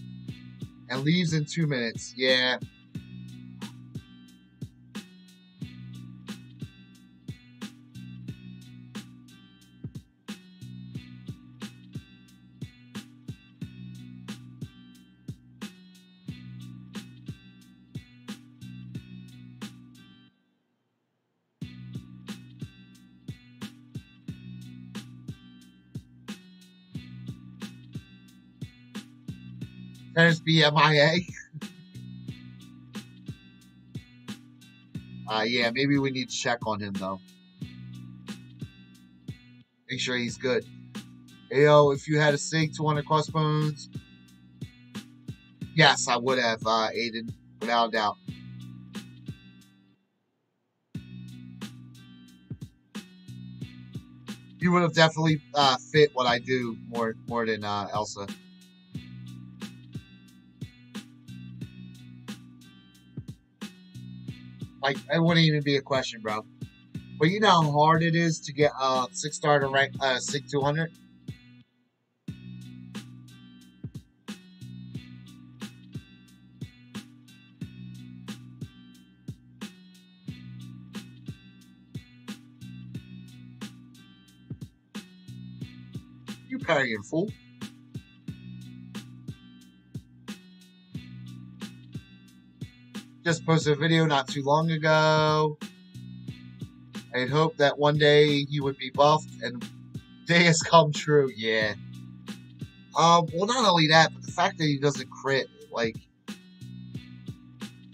and leaves in two minutes. Yeah. There's BMIA. uh, yeah, maybe we need to check on him though. Make sure he's good. Ayo, if you had a SIG 200 crossbones, yes, I would have, uh, Aiden, without a doubt. You would have definitely uh, fit what I do more more than uh, Elsa. Like, it wouldn't even be a question, bro. But you know how hard it is to get a uh, six star to rank uh, SIG 200? You parrying fool. Just posted a video not too long ago. I had hoped that one day he would be buffed, and day has come true. Yeah. Um. Well, not only that, but the fact that he doesn't crit, like,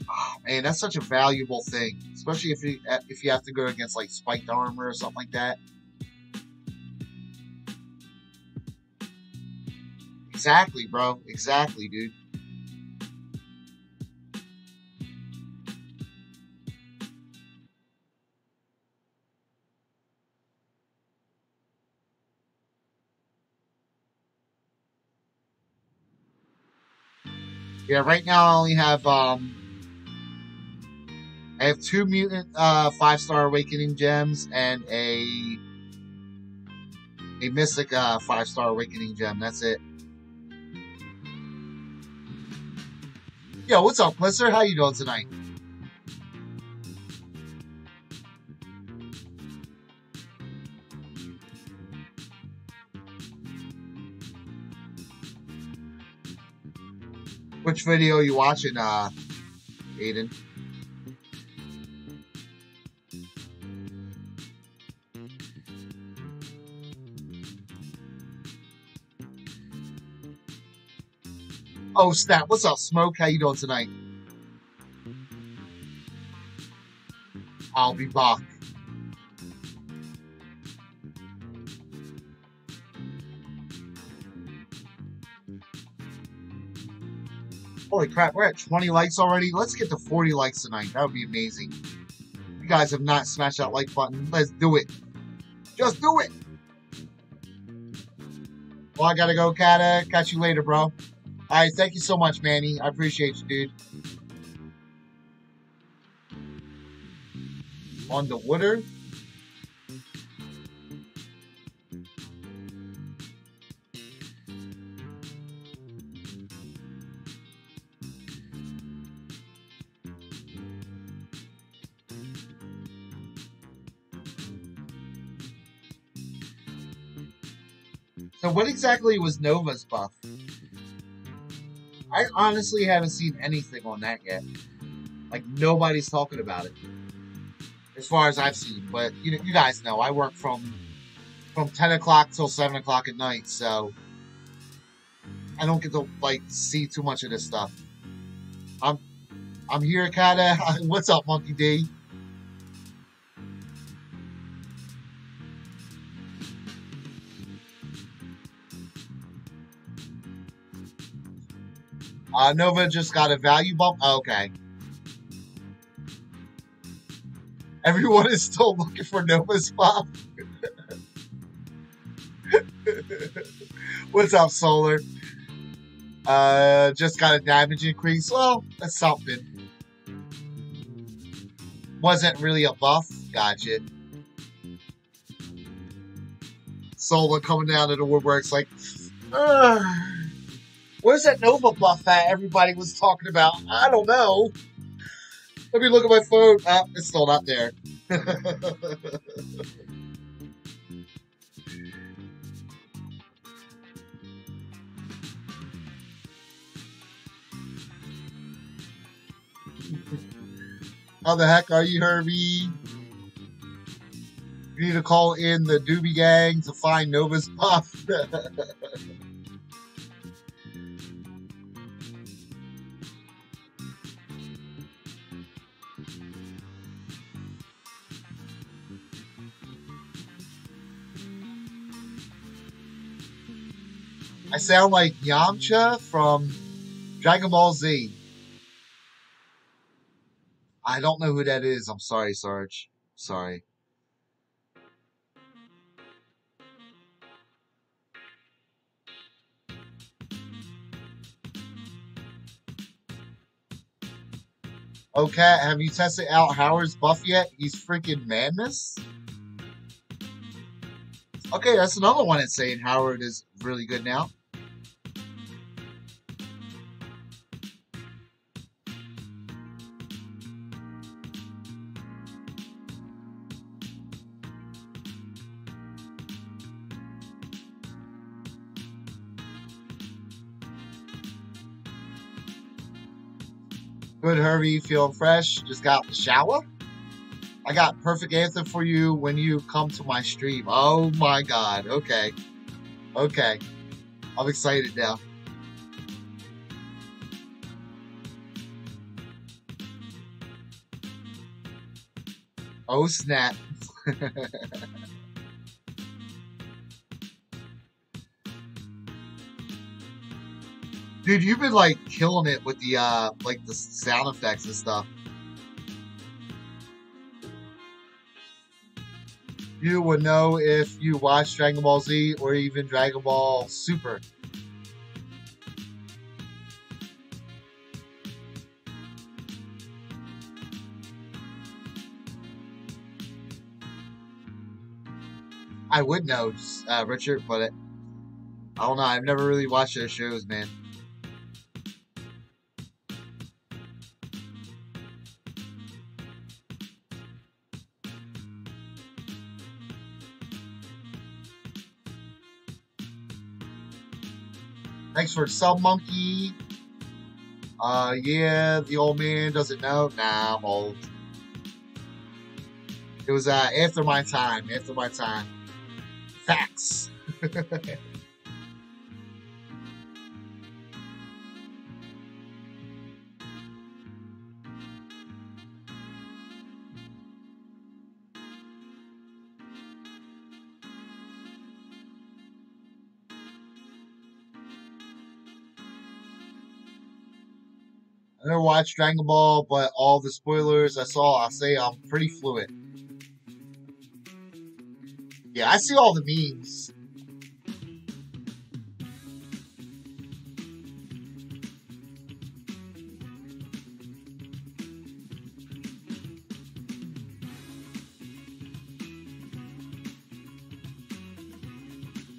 oh, man, that's such a valuable thing, especially if you if you have to go against like spiked armor or something like that. Exactly, bro. Exactly, dude. Yeah, right now I only have um I have two mutant uh five star awakening gems and a a mystic uh five star awakening gem. That's it. Yo, what's up, Blister? How you doing tonight? Which video you watching, uh, Aiden? Oh snap! What's up, Smoke? How you doing tonight? I'll be back. Holy crap, we're at 20 likes already. Let's get to 40 likes tonight. That would be amazing. If you guys have not smashed that like button, let's do it. Just do it. Well, I gotta go, Kata. Catch you later, bro. All right, thank you so much, Manny. I appreciate you, dude. On the water. So what exactly was Nova's buff? I honestly haven't seen anything on that yet. Like nobody's talking about it, as far as I've seen. But you know, you guys know I work from from ten o'clock till seven o'clock at night, so I don't get to like see too much of this stuff. I'm I'm here, Kata. What's up, Monkey D? Uh, Nova just got a value bump. Okay. Everyone is still looking for Nova's buff. What's up, Solar? Uh, just got a damage increase. Well, that's something. Wasn't really a buff. Gotcha. Solar coming down to the woodworks like, Ugh. Where's that Nova buff at everybody was talking about? I don't know. Let me look at my phone. Ah, it's still not there. How the heck are you, Herbie? You need to call in the Doobie Gang to find Nova's buff. I sound like Yamcha from Dragon Ball Z. I don't know who that is. I'm sorry, Sarge. Sorry. Okay, have you tested out Howard's buff yet? He's freaking madness. Okay, that's another one that's saying Howard is really good now. Good, Herbie. Feeling fresh. Just got the shower. I got perfect anthem for you when you come to my stream. Oh my god. Okay. Okay. I'm excited now. Oh snap. Dude, you've been like killing it with the uh like the sound effects and stuff. You would know if you watched Dragon Ball Z or even Dragon Ball Super. I would know, uh, Richard, but it, I don't know. I've never really watched those shows, man. For sub monkey. Uh, yeah, the old man doesn't know. Nah, I'm old. It was uh, after my time. After my time. Facts. watched Dragon Ball, but all the spoilers I saw, I say I'm pretty fluent. Yeah, I see all the memes.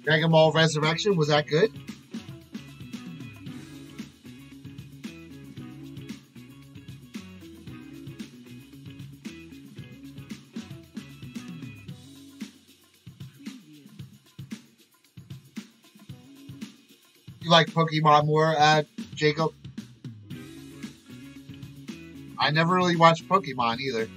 Dragon Ball Resurrection, was that good? Like Pokemon more, uh, Jacob? I never really watched Pokemon either.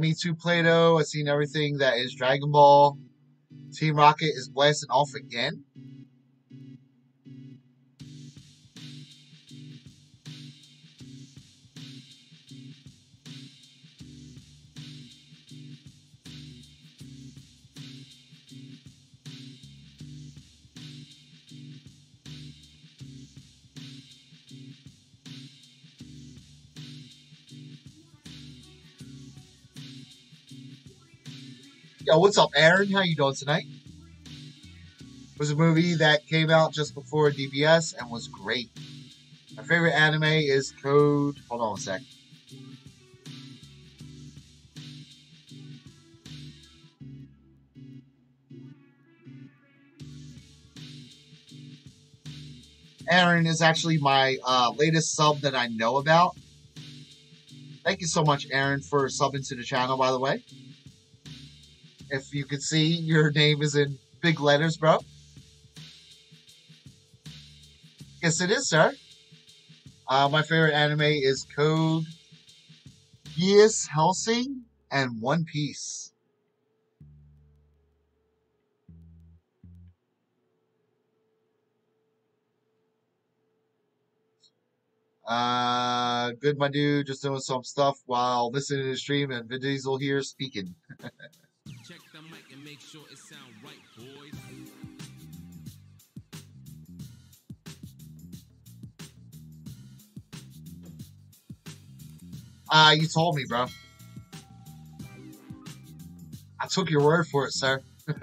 Me too, Plato. I've seen everything that is Dragon Ball. Team Rocket is blasting off again. Yo, what's up, Aaron? How you doing tonight? It was a movie that came out just before DBS and was great. My favorite anime is Code. Hold on a sec. Aaron is actually my uh, latest sub that I know about. Thank you so much, Aaron, for subbing to the channel, by the way. If you could see, your name is in big letters, bro. Yes, it is, sir. Uh, my favorite anime is Code Geass, Hellsing, and One Piece. Uh, good, my dude. Just doing some stuff while listening to the stream, and Vin Diesel here speaking. Check the mic and make sure it sound right, boys. Ah, you told me, bro. I took your word for it, sir.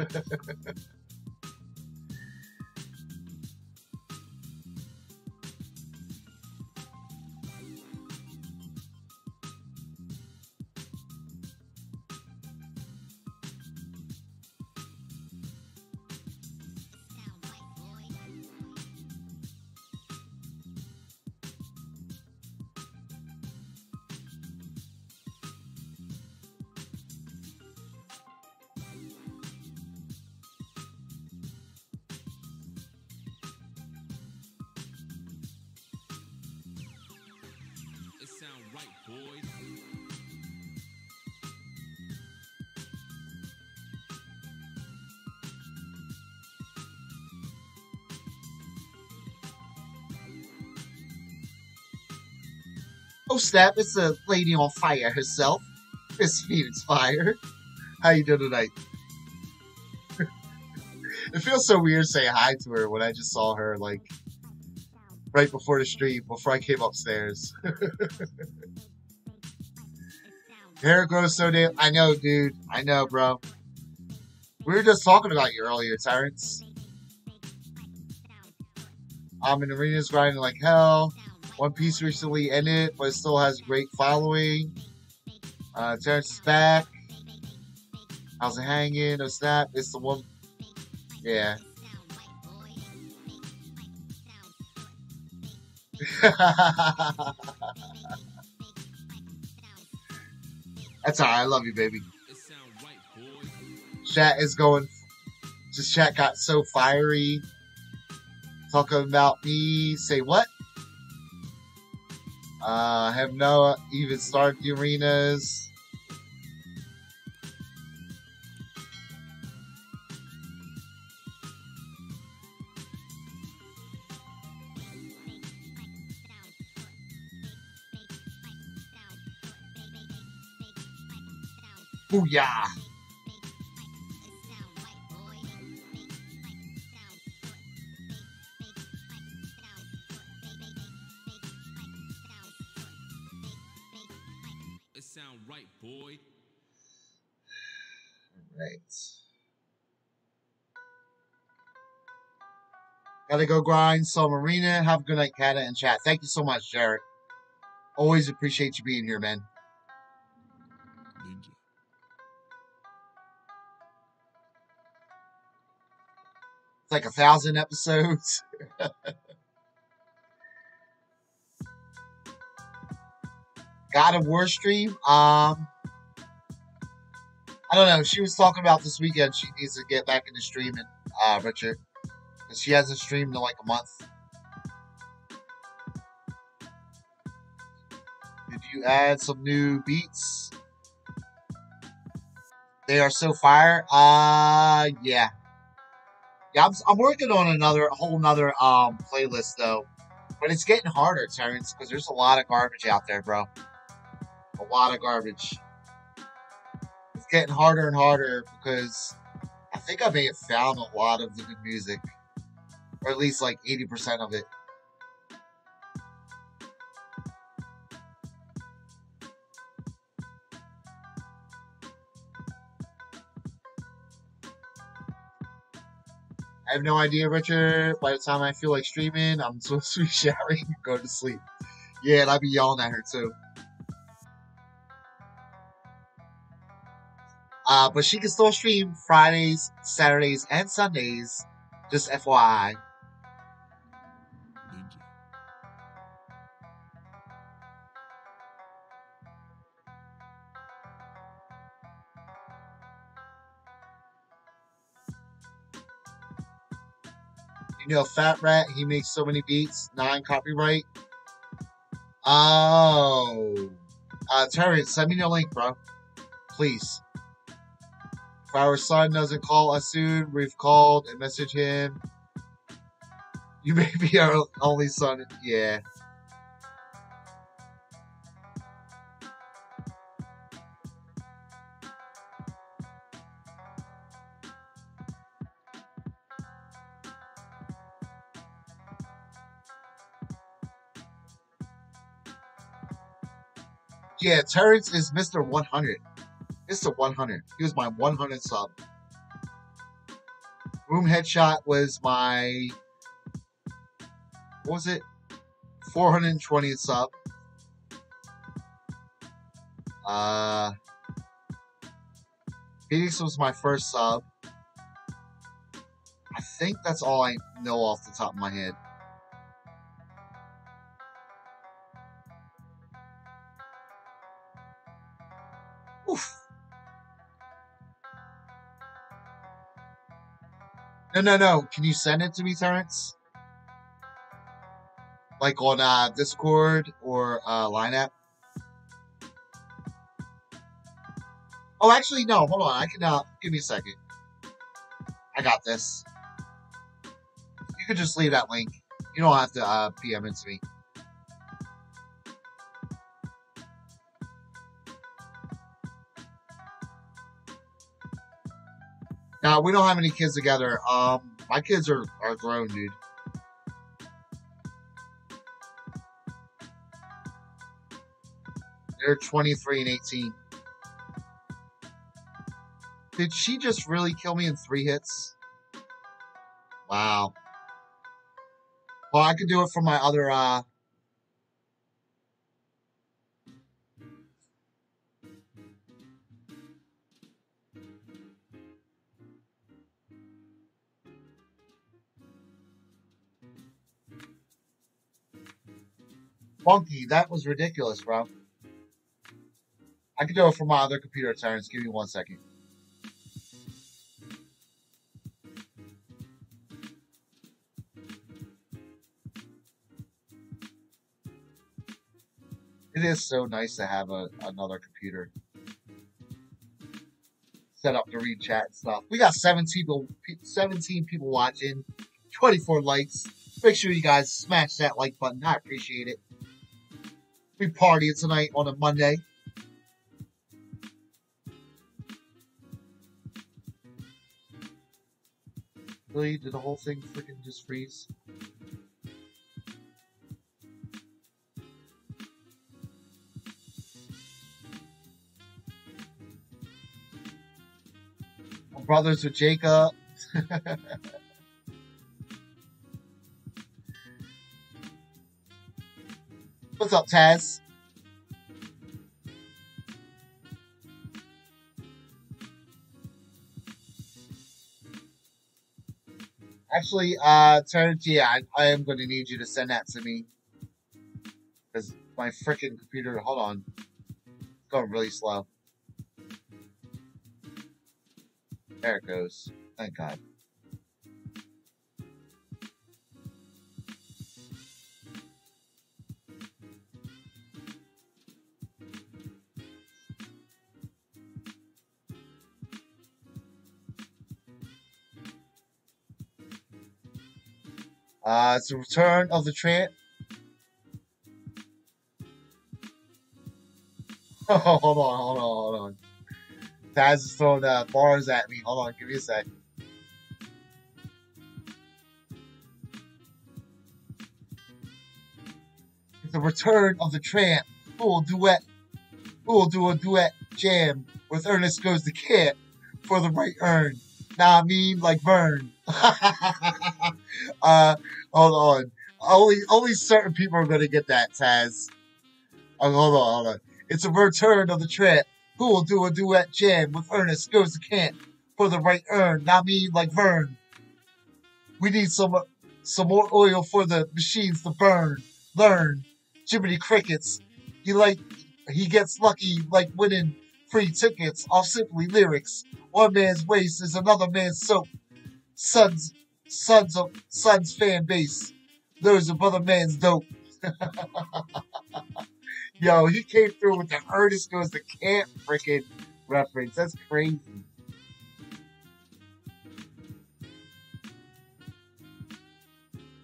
Oh snap! It's a lady on fire herself, Miss Phoenix Fire. How you doing tonight? it feels so weird saying hi to her when I just saw her like right before the stream, before I came upstairs. Hair grows so damn. I know, dude. I know, bro. We were just talking about you earlier, Terrence. I'm in arenas grinding like hell. One Piece recently ended, but still has a great following. Uh, Terrence is back. How's it hanging? No snap. It's the one. Yeah. That's alright. I love you, baby. Chat is going. Just chat got so fiery. Talking about me. Say what? Uh, have no even started the arenas. Booyah! Gotta go grind some arena. Have a good night, Kata and chat. Thank you so much, Jared. Always appreciate you being here, man. It's like a thousand episodes. God of War stream. Um, I don't know. She was talking about this weekend. She needs to get back into streaming, uh, Richard, because she hasn't streamed in like a month. Did you add some new beats? They are so fire. Uh, yeah. Yeah, I'm, I'm working on another whole nother um playlist though, but it's getting harder, Terrence, because there's a lot of garbage out there, bro. A lot of garbage. It's getting harder and harder because I think I may have found a lot of the good music, or at least like eighty percent of it. I have no idea, Richard. By the time I feel like streaming, I'm supposed to be showering and go to sleep. Yeah, and I'd be yelling at her too. Uh, but she can still stream Fridays, Saturdays, and Sundays. Just FYI. You know, Fat Rat, he makes so many beats, non copyright. Oh. Uh, Terrence, send me your link, bro. Please. If our son doesn't call us soon, we've called and messaged him. You may be our only son. Yeah. Yeah, Terrence is Mr. 100. Mr. 100. He was my 100 sub. Boom Headshot was my. What was it? 420th sub. Uh. Phoenix was my first sub. I think that's all I know off the top of my head. No, no, no. Can you send it to me, Terrence? Like on uh, Discord or uh, Line app? Oh, actually, no. Hold on. I can. Uh, give me a second. I got this. You could just leave that link. You don't have to uh, PM it to me. Now we don't have any kids together. Um, my kids are are grown, dude. They're 23 and 18. Did she just really kill me in three hits? Wow. Well, I could do it from my other uh Funky, that was ridiculous, bro. I can do it from my other computer turns. Give me one second. It is so nice to have a, another computer set up to read chat and stuff. We got 17 people, 17 people watching, 24 likes. Make sure you guys smash that like button. I appreciate it. We partying tonight on a Monday. Really? Did the whole thing freaking just freeze? Brothers with Jacob. What's up, Taz? Actually, uh, yeah, I, I am going to need you to send that to me. Because my freaking computer, hold on. It's going really slow. There it goes. Thank God. Uh, it's the return of the tramp. Oh, hold on, hold on, hold on. Taz is throwing uh, bars at me. Hold on, give me a sec. It's the return of the tramp. Will duet? Do a duet jam with Ernest goes the camp for the right earn? Nah, I mean like Vern. uh, hold on. Only only certain people are gonna get that, Taz. Oh, hold on, hold on. It's a return of the tramp. Who will do a duet jam with Ernest goes to camp for the right earn? Not me like Vern. We need some some more oil for the machines to burn. Learn. Jiminy Crickets. He like he gets lucky like winning free tickets off simply lyrics. One man's waste is another man's soap. Sons sons of sons fan base. Those of other man's dope. Yo, he came through with the Ernest goes to camp freaking reference. That's crazy.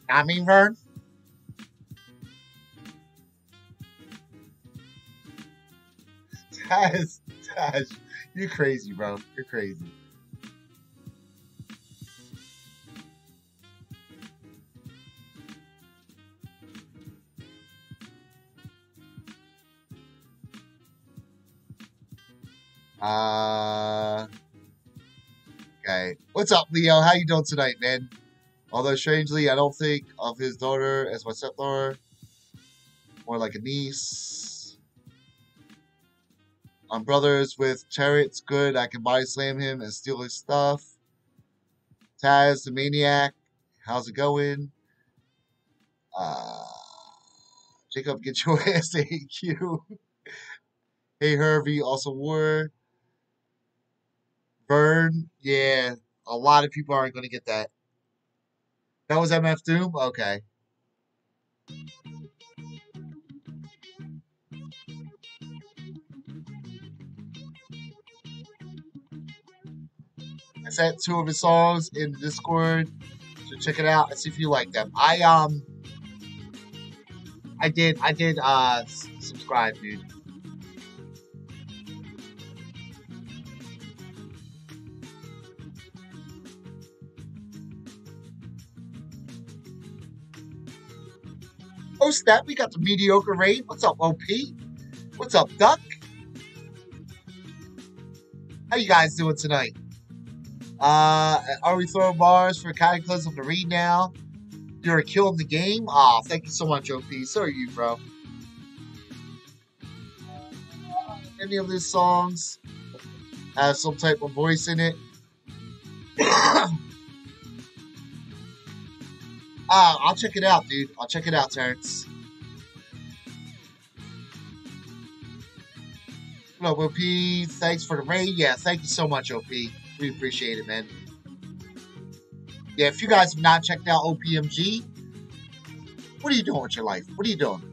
I mean, Vern. Taz, Taz, you crazy, bro. You're crazy. Uh, okay. What's up, Leo? How you doing tonight, man? Although strangely, I don't think of his daughter as my stepdaughter. More like a niece. I'm brothers with Chariots. Good. I can body slam him and steal his stuff. Taz, the maniac. How's it going? Uh, Jacob, get your ass to AQ. hey, Herbie, also war. Yeah, a lot of people aren't going to get that. That was MF Doom? Okay. I sent two of his songs in the Discord, so check it out and see if you like them. I um, I did, I did uh, subscribe, dude. Oh, snap, we got the mediocre raid. What's up, OP? What's up, Duck? How you guys doing tonight? Uh, are we throwing bars for Cataclysm to read now? You're killing the game? Aw, thank you so much, OP. So are you, bro. Any of these songs have some type of voice in it? Uh, I'll check it out, dude. I'll check it out, Terrence. Hello, OP. Thanks for the raid. Yeah, thank you so much, OP. We appreciate it, man. Yeah, if you guys have not checked out OPMG, what are you doing with your life? What are you doing?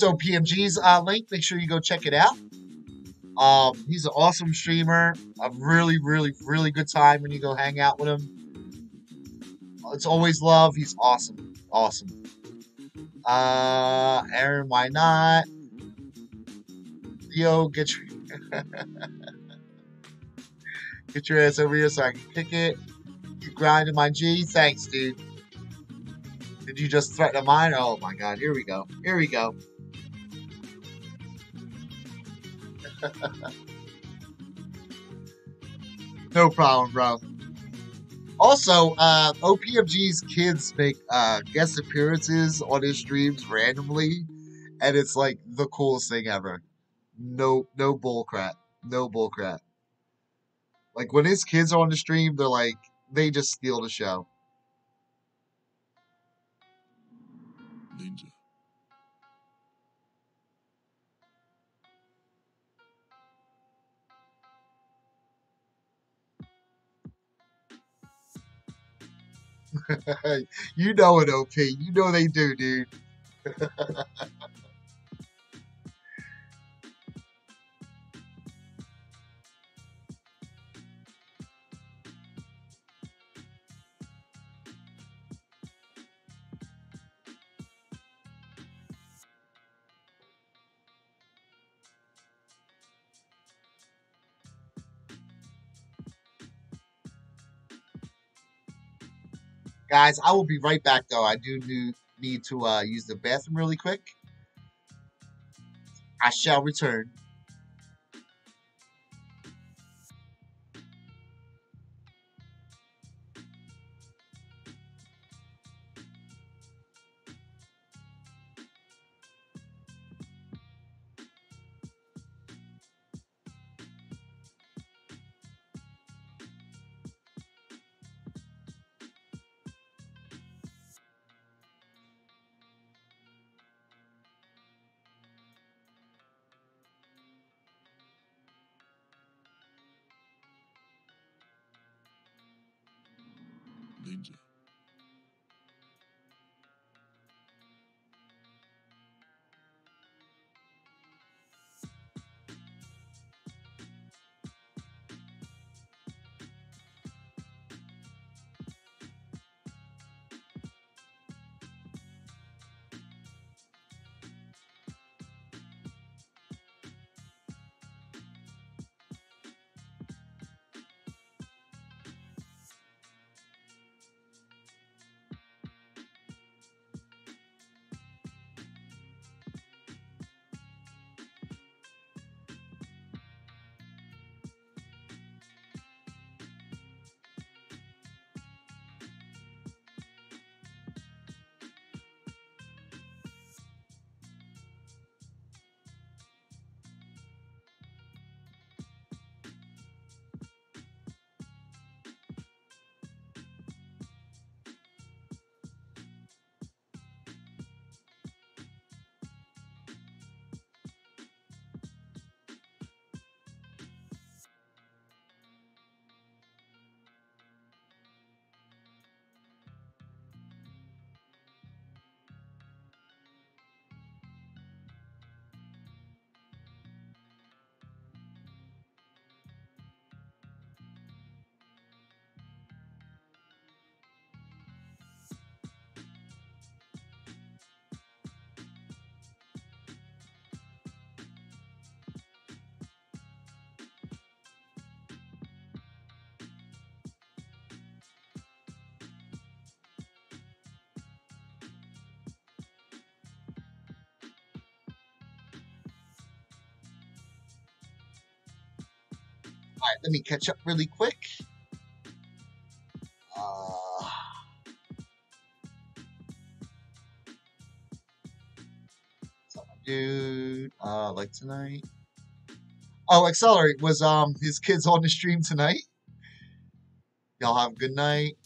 So PMG's uh, link, make sure you go check it out. Um, he's an awesome streamer. A really, really, really good time when you go hang out with him. It's always love. He's awesome, awesome. Uh, Aaron, why not? Yo, get your get your ass over here so I can kick it. Keep grinding my G. Thanks, dude. Did you just threaten mine? Oh my god, here we go. Here we go. no problem, bro. Also, uh, OPMG's kids make uh, guest appearances on his streams randomly, and it's like the coolest thing ever. No, no bullcrap. No bullcrap. Like when his kids are on the stream, they're like they just steal the show. Danger. you know it, OP. You know they do, dude. Guys, I will be right back though. I do need, to uh, use the bathroom really quick. I shall return. All right, let me catch up really quick. Uh, I do like tonight. Oh, Accelerate was um his kids on the stream tonight. Y'all have a good night.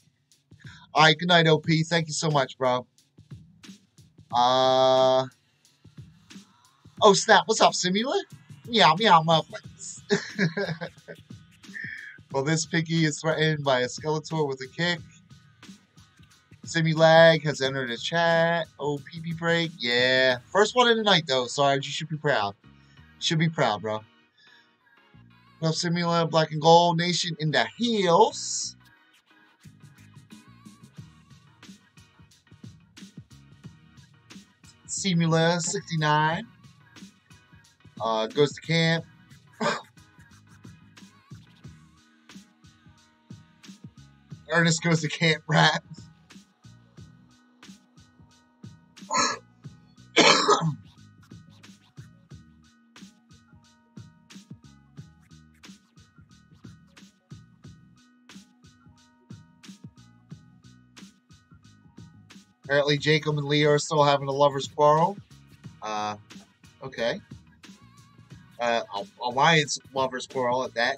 All right, good night, OP. Thank you so much, bro. Uh. Oh snap! What's up, Simula? Meow meow, motherfuckers. well, this piggy is threatened by a Skeletor with a kick. Simulag has entered the chat. Oh, PP break. Yeah. First one of the night, though. Sorry, you should be proud. Should be proud, bro. What up, Simula? Black and Gold Nation in the hills. Simula 69. Uh, goes to camp. Ernest goes to camp rat. Apparently, Jacob and Leo are still having a lover's quarrel. Uh, okay. Uh, alliance lovers quarrel at that.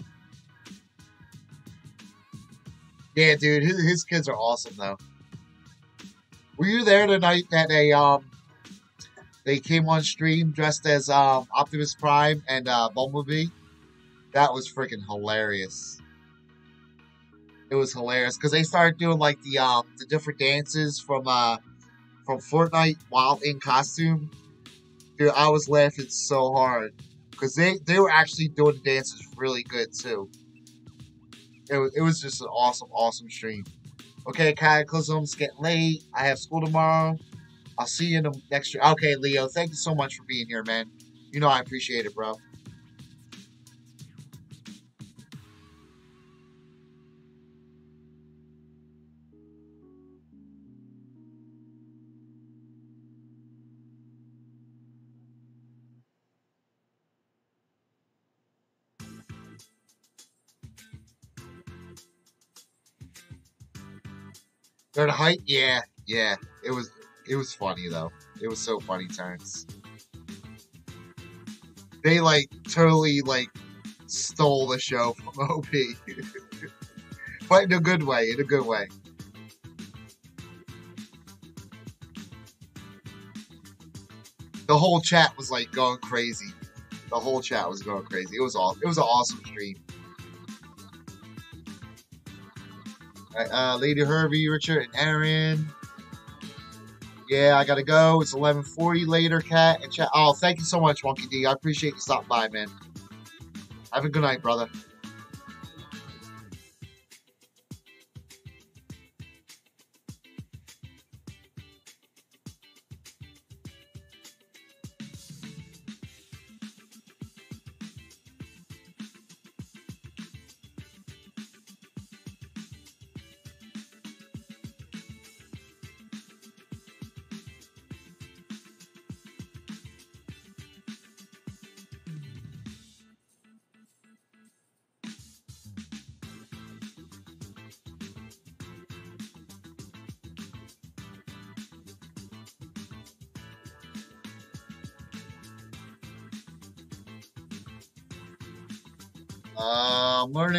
Yeah, dude, his, his kids are awesome though. Were you there tonight night that they um they came on stream dressed as um Optimus Prime and uh, Bumblebee? That was freaking hilarious. It was hilarious because they started doing like the um the different dances from uh from Fortnite while in costume. Dude, I was laughing so hard because they they were actually doing the dances really good too. It was it was just an awesome awesome stream. Okay, Cataclysm's getting late. I have school tomorrow. I'll see you in the next stream. Okay, Leo, thank you so much for being here, man. You know I appreciate it, bro. Third height, yeah, yeah. It was it was funny though. It was so funny times. They like totally like stole the show from OP. but in a good way, in a good way. The whole chat was like going crazy. The whole chat was going crazy. It was all it was an awesome stream. Uh, Lady Herbie, Richard, and Aaron. Yeah, I gotta go. It's 11:40 later, Cat and chat. Oh, thank you so much, Wonky D. I appreciate you stopping by, man. Have a good night, brother.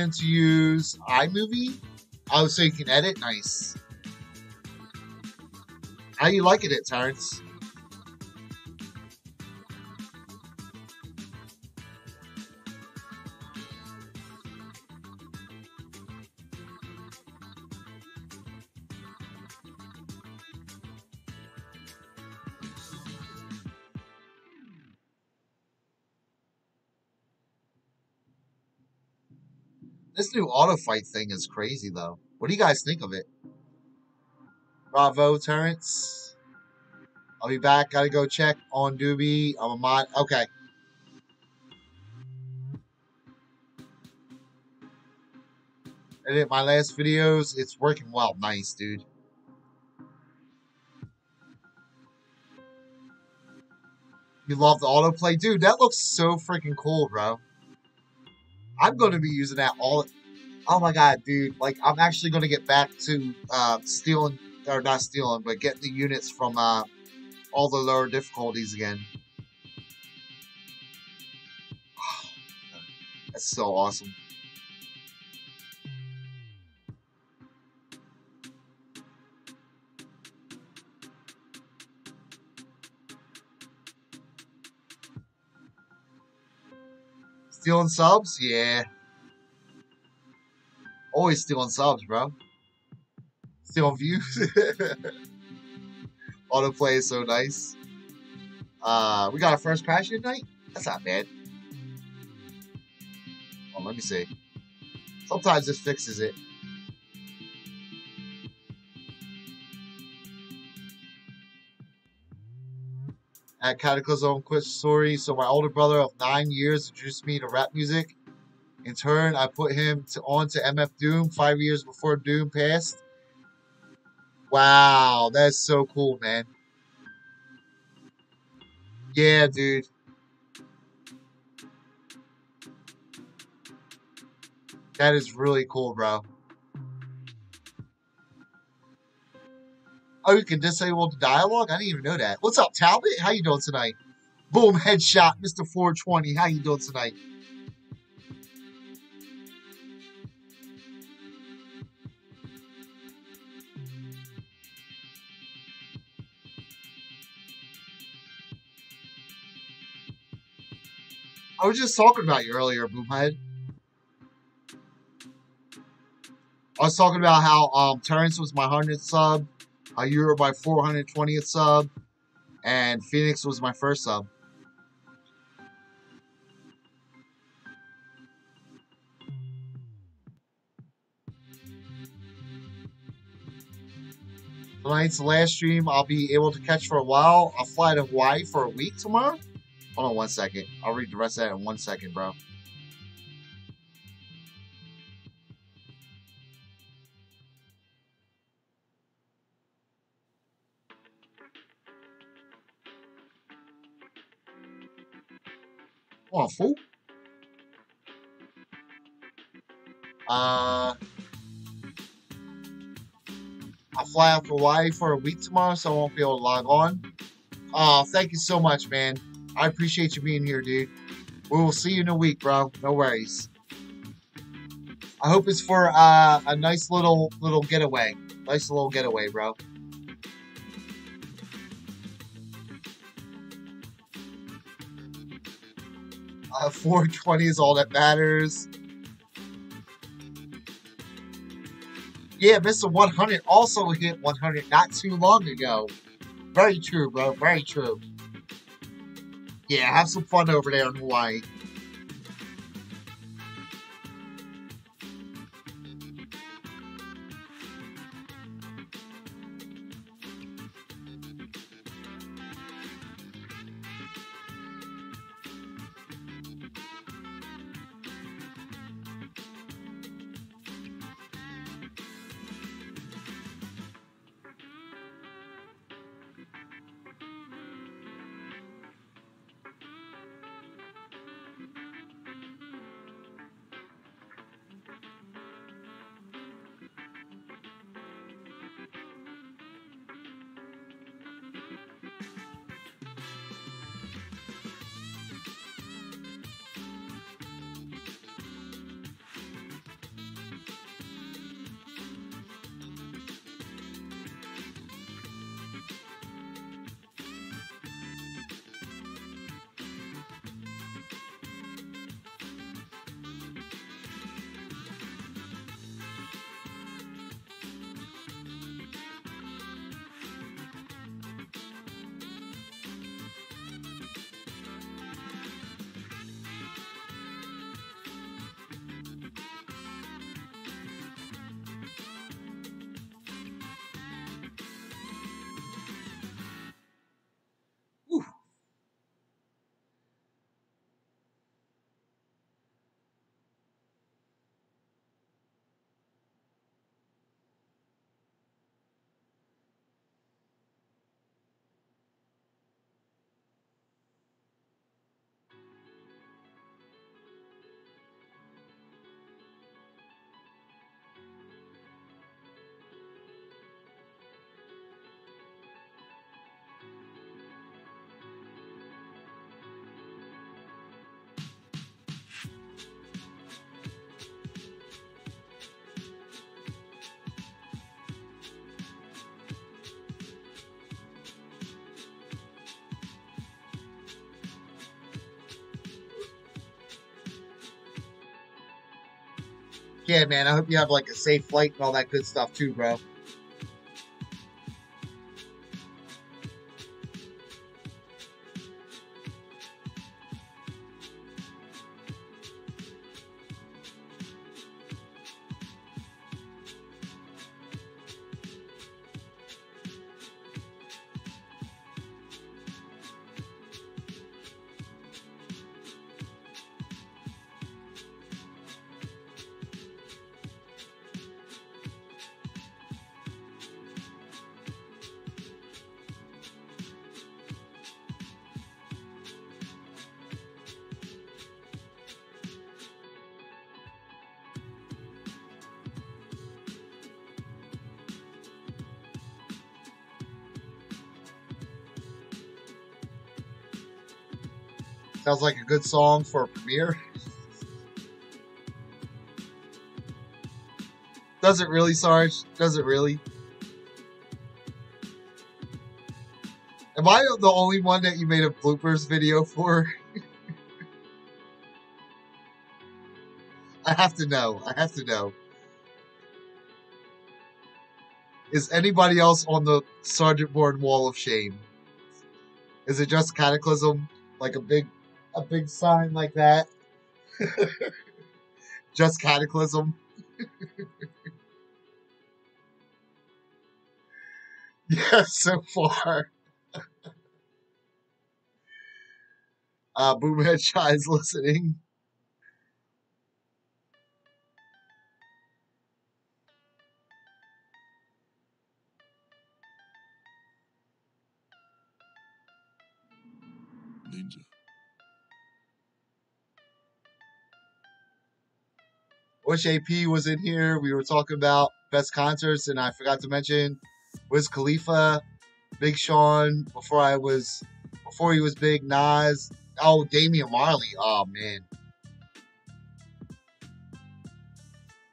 To use iMovie. Oh, so you can edit? Nice. How you liking it, Terrence? Auto fight thing is crazy, though. What do you guys think of it? Bravo, Terrence. I'll be back. Gotta go check on Doobie. I'm a mod. Okay. Edit my last videos. It's working well. Nice, dude. You love the autoplay? Dude, that looks so freaking cool, bro. I'm going to be using that all. Oh my god, dude! Like I'm actually to get back to uh, stealing or not stealing, but getting the units from uh, all the lower difficulties again. That's so awesome. Stealing subs? Yeah. Always still on subs, bro. Still on views. Autoplay is so nice. Uh, we got our first crash tonight? That's not bad. Oh, let me see. Sometimes this fixes it. At Cataclysm Quick Story, so my older brother of nine years introduced me to rap music. In turn, I put him to, on to MF Doom five years before Doom passed. Wow, that's so cool, man. Yeah, dude. That is really cool, bro. Oh, you can disable the dialogue? I didn't even know that. What's up, Talbot? How you doing tonight? Boom, headshot, Mr. 420. How you doing tonight? I was just talking about you earlier, Boomhead. I was talking about how um, Terrence was my 100th sub, how you were my 420th sub, and Phoenix was my first sub. Tonight's last stream I'll be able to catch for a while. I'll fly to Hawaii for a week tomorrow. Hold on one second. I'll read the rest of that in one second, bro. Come on, fool. Uh, I'll fly out to Hawaii for a week tomorrow, so I won't be able to log on. Uh, thank you so much, man. I appreciate you being here, dude. We will see you in a week, bro. No worries. I hope it's for uh, a nice little little getaway. Nice little getaway, bro. Uh, 420 is all that matters. Yeah, Mr. 100 also hit 100 not too long ago. Very true, bro. Very true. Yeah, have some fun over there in Hawaii. Yeah, man. I hope you have like a safe flight and all that good stuff too, bro. Sounds like a good song for a premiere. Does it really, Sarge? Does it really? Am I the only one that you made a bloopers video for? I have to know. I have to know. Is anybody else on the Sergeant Bourne Wall of Shame? Is it just Cataclysm? Like a big a big sign like that? just Cataclysm? yeah, so far. uh, Boom Headshot is listening. Wish AP was in here. We were talking about best concerts, and I forgot to mention Wiz Khalifa, Big Sean. Before I was, before he was big, Nas. Oh, Damian Marley. Oh man,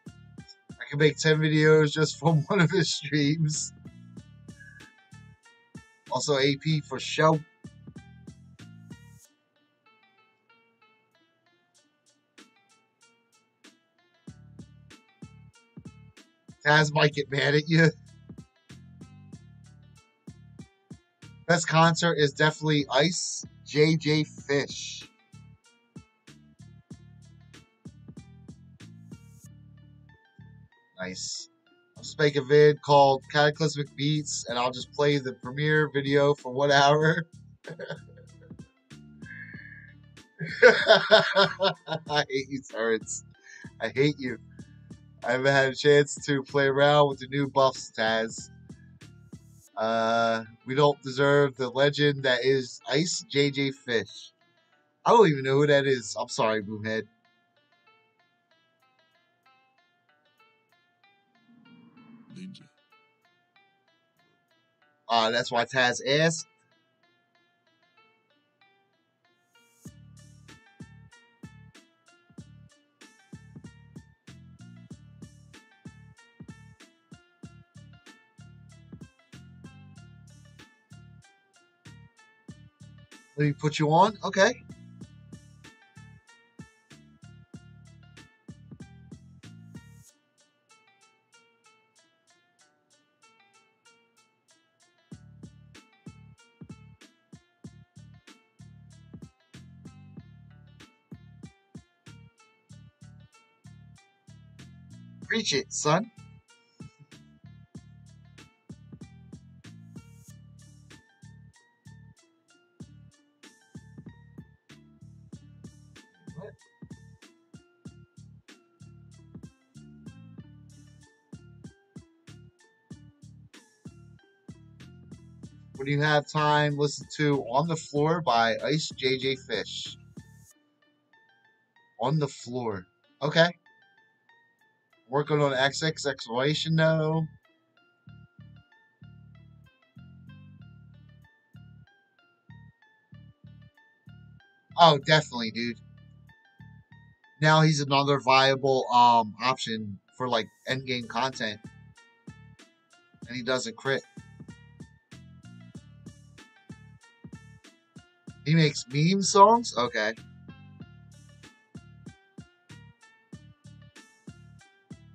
I can make ten videos just from one of his streams. Also, AP for show. Taz might get mad at you. Best concert is definitely Ice JJ Fish. Nice. I'll just make a vid called Cataclysmic Beats and I'll just play the premiere video for one hour. I hate you, Terrence. I hate you. I haven't had a chance to play around with the new buffs, Taz. Uh, we don't deserve the legend that is Ice JJ Fish. I don't even know who that is. I'm sorry, Boomhead. Ninja. Uh, that's why Taz asked. Let me put you on. Okay. Preach it, son. When you have time, listen to On the Floor by Ice JJ Fish. On the Floor. Okay. Working on XX exploration now. Oh, definitely, dude. Now he's another viable um option for like end game content. And he doesn't crit. He makes meme songs? Okay.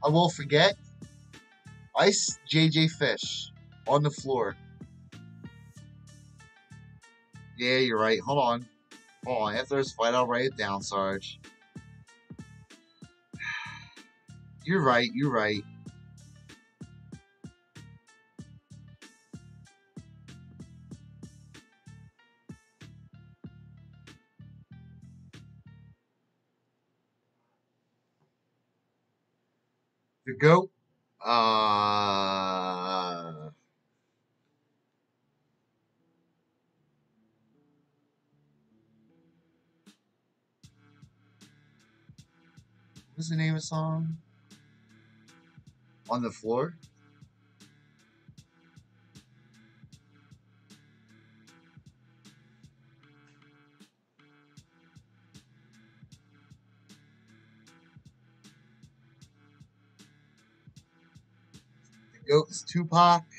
I will forget. Ice JJ Fish on the floor. Yeah, you're right. Hold on. Hold on. After this fight, I'll write it down, Sarge. You're right. You're right. Goat. Uh. What's the name of the song? On the floor. Tupac.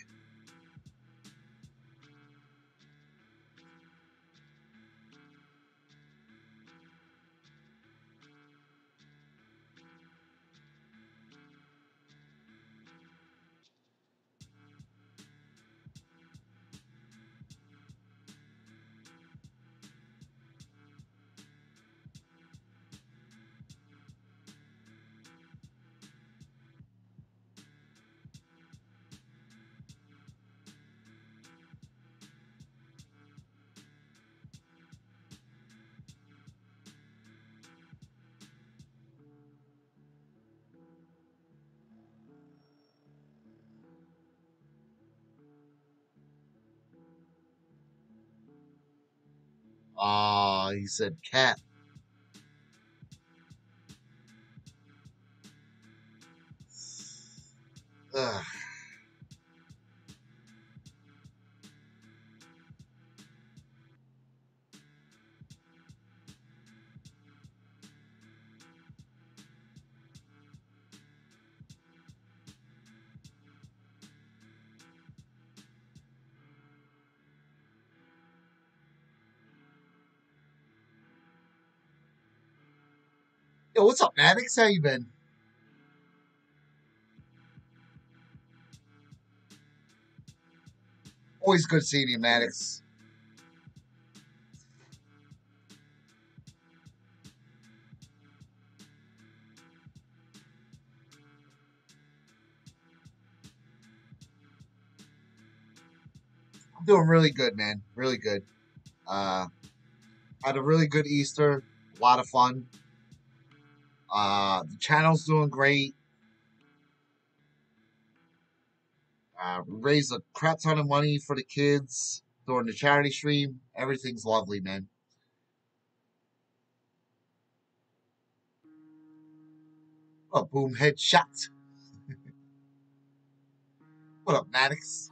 Said cat. Yo, what's up, Maddox? How you been? Always good seeing you, Maddox. I'm doing really good, man. Really good. Uh, had a really good Easter. A lot of fun. Uh, the channel's doing great. Uh, raised a crap ton of money for the kids during the charity stream. Everything's lovely, man. Oh, boom, headshot. what up, Maddox?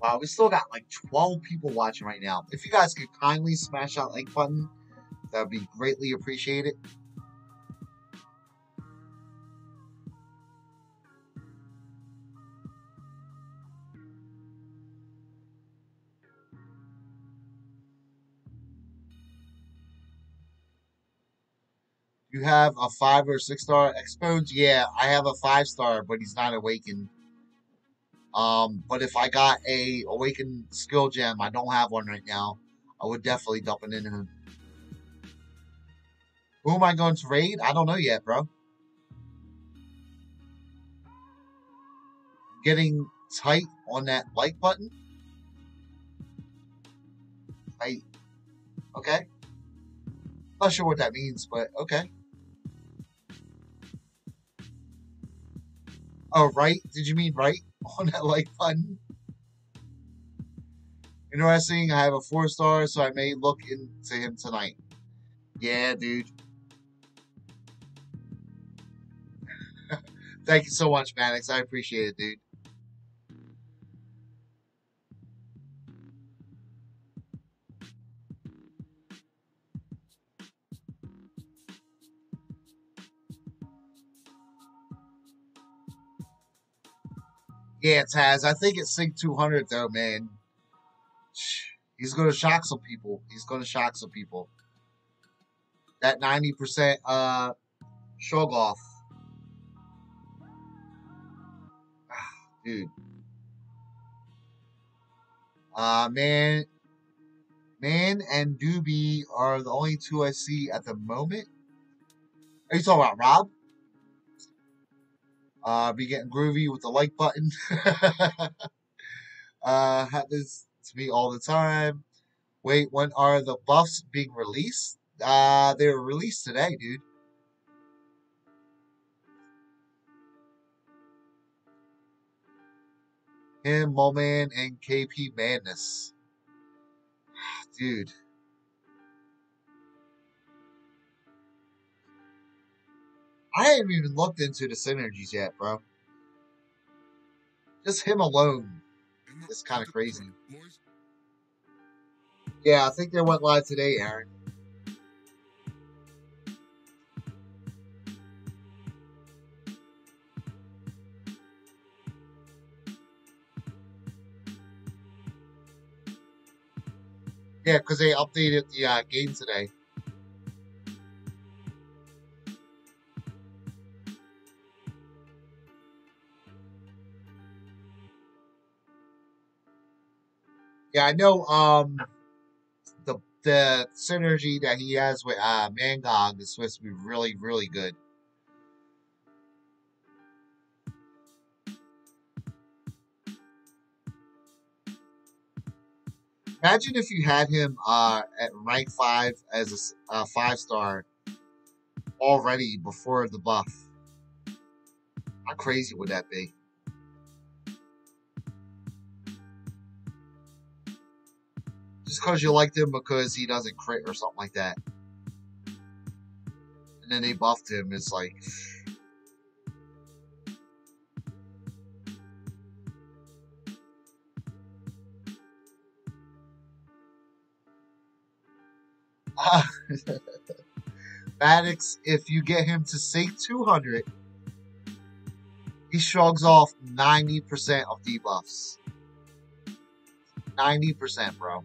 Wow, we still got like 12 people watching right now. If you guys could kindly smash that like button, that would be greatly appreciated. You have a five or six star Expodes? Yeah, I have a five star, but he's not awakened. Um, but if I got a awakened skill gem, I don't have one right now. I would definitely dump it in him. Who am I going to raid? I don't know yet, bro. Getting tight on that like button. Tight. Okay. Not sure what that means, but okay. Oh, right? Did you mean right on that like button? Interesting. I have a four star, so I may look into him tonight. Yeah, dude. Thank you so much, Maddox. I appreciate it, dude. Yeah, Taz. I think it's Sig 200 though, man. He's gonna shock some people. He's gonna shock some people. That ninety percent uh Shogoff. Dude. Uh man Man and Doobie are the only two I see at the moment. Are you talking about Rob? Uh, be getting groovy with the like button. uh, happens to me all the time. Wait, when are the buffs being released? Uh, they were released today, dude. Him, Mole Man, and KP Madness. Dude. I haven't even looked into the synergies yet, bro. Just him alone is kind of crazy. Yeah, I think they went live today, Aaron. Yeah, because they updated the uh, game today. Yeah, I know. Um, the the synergy that he has with uh, Mangog is supposed to be really, really good. Imagine if you had him uh, at rank five as a a five star already before the buff. How crazy would that be? Just because you liked him because he doesn't crit or something like that. And then they buffed him, it's like. Maddox, if you get him to say 200, he shrugs off 90% of debuffs. 90%, bro.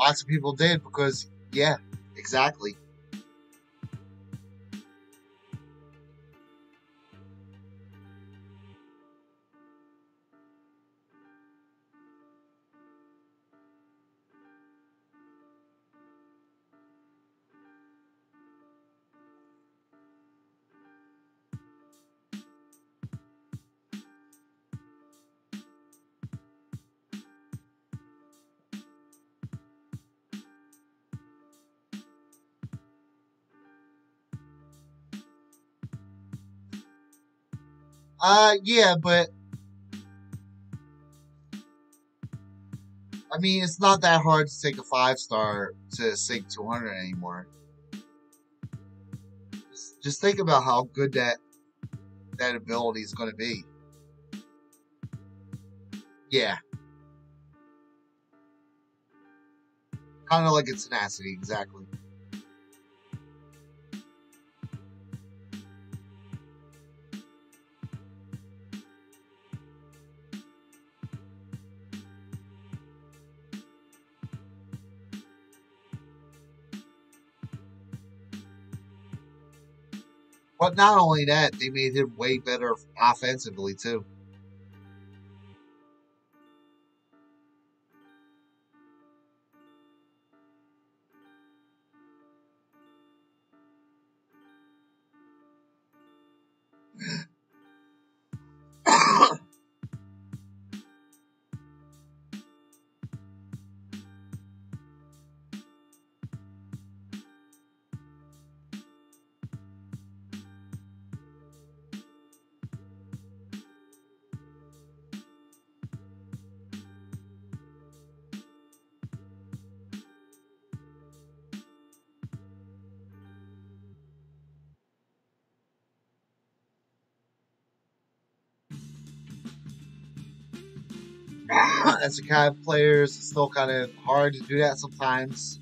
Lots of people did because, yeah, exactly. Uh, yeah, but I mean, it's not that hard to take a five star to Sig 200 anymore. Just, just think about how good that that ability is going to be. Yeah, kind of like a tenacity, exactly. But not only that, they made him way better offensively too. as a kind of players. It's still kind of hard to do that sometimes.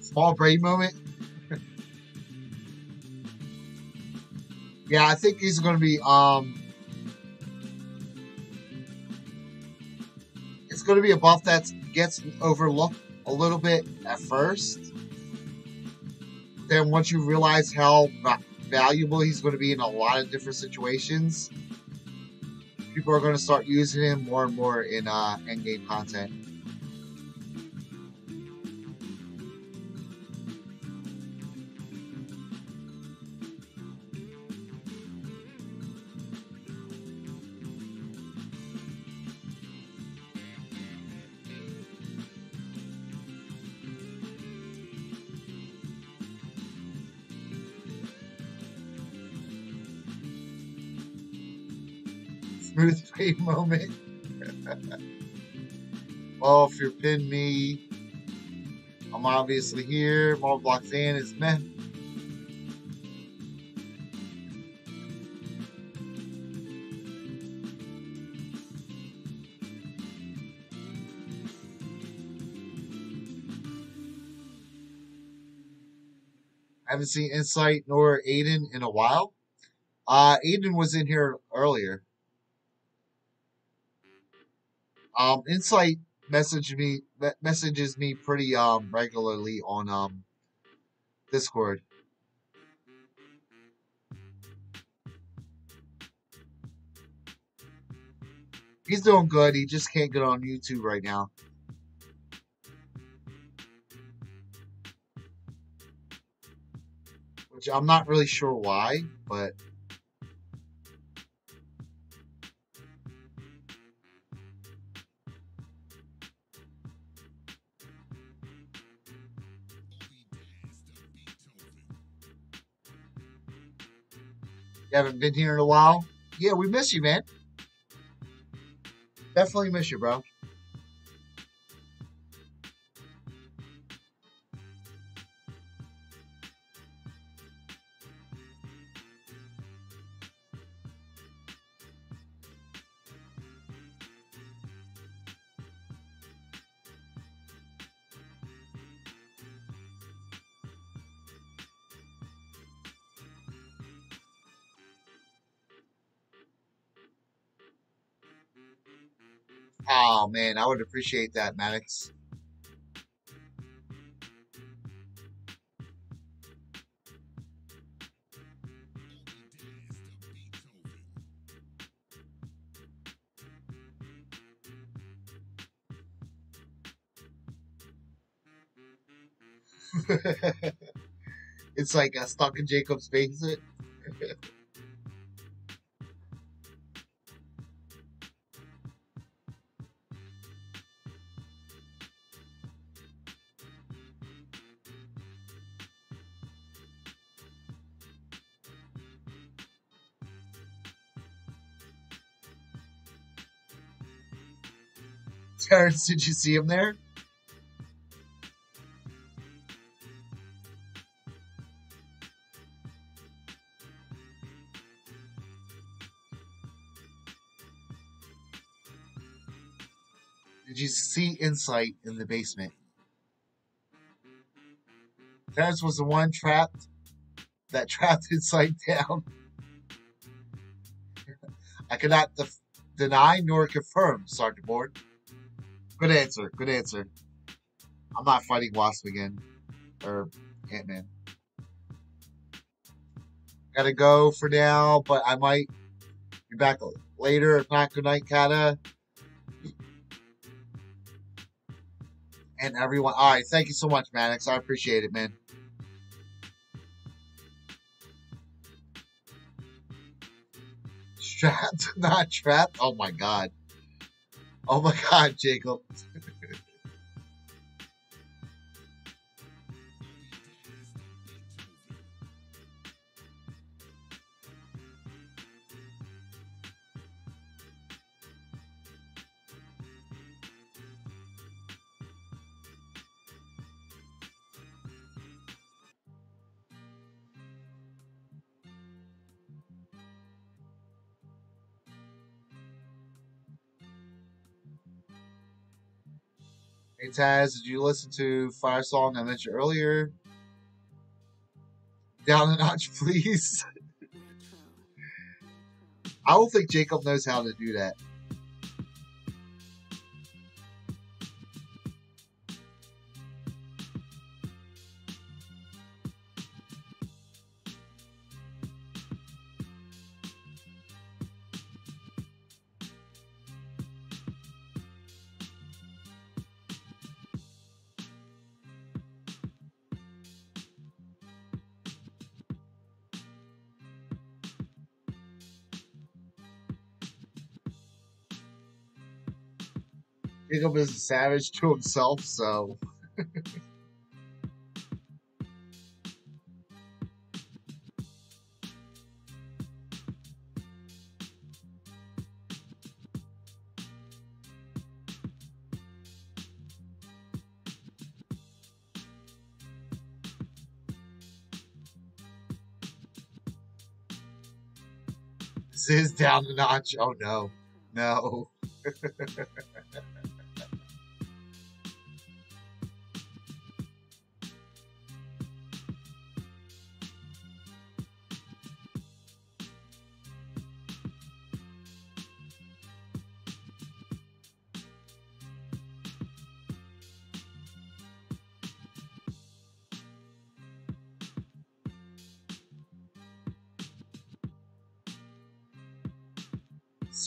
Small brain moment. yeah, I think he's going to be um, going to be a buff that gets overlooked a little bit at first. Then once you realize how valuable he's going to be in a lot of different situations, people are going to start using him more and more in uh, endgame content. moment. well, if you're pin me, I'm obviously here. Marvel Block Fan is meh. I haven't seen Insight nor Aiden in a while. Uh, Aiden was in here earlier. Um, Insight message me me- messages me pretty um regularly on um Discord. He's doing good. He just can't get on YouTube right now. Which I'm not really sure why, but haven't been here in a while? Yeah, we miss you, man. Definitely miss you, bro. Would appreciate that, Maddox. it's like uh, stuck in Jacob's basement. Did you see him there? Did you see Insight in the basement? Terrence was the one trapped that trapped Insight down. I cannot deny nor confirm, Sergeant Bourne. Good answer. Good answer. I'm not fighting Wasp again. Or Ant Man. Gotta go for now, but I might be back later. If not, good night, Kata. And everyone. Alright, thank you so much, Maddox. I appreciate it, man. Strapped, not trapped. Oh my god. Oh my god, Jacob. Taz, did you listen to Fire Song I mentioned earlier? Down a notch, please. I don't think Jacob knows how to do that. Jacob is a savage to himself, so. Is down the notch. Oh no. No.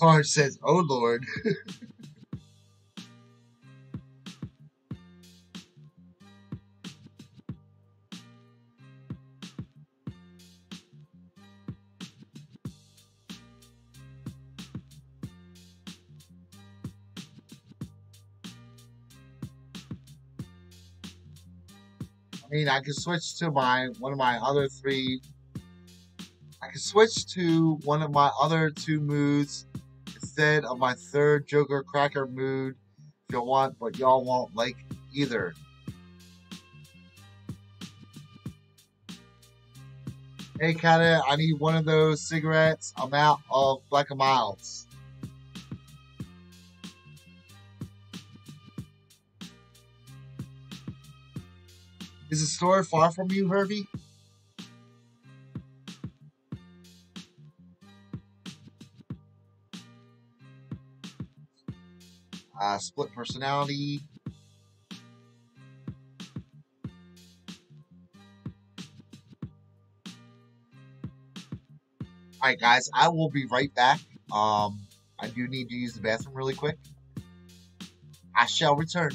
Sarge says, Oh Lord. I mean, I can switch to my one of my other three. I can switch to one of my other two moods instead of my third Joker Cracker mood if you want, but y'all won't like either. Hey, Kata, I need one of those cigarettes. I'm out of Black and Milds. Is the store far from you, Herbie? Uh, split personality. Alright, guys, I will be right back. Um, I do need to use the bathroom really quick. I shall return.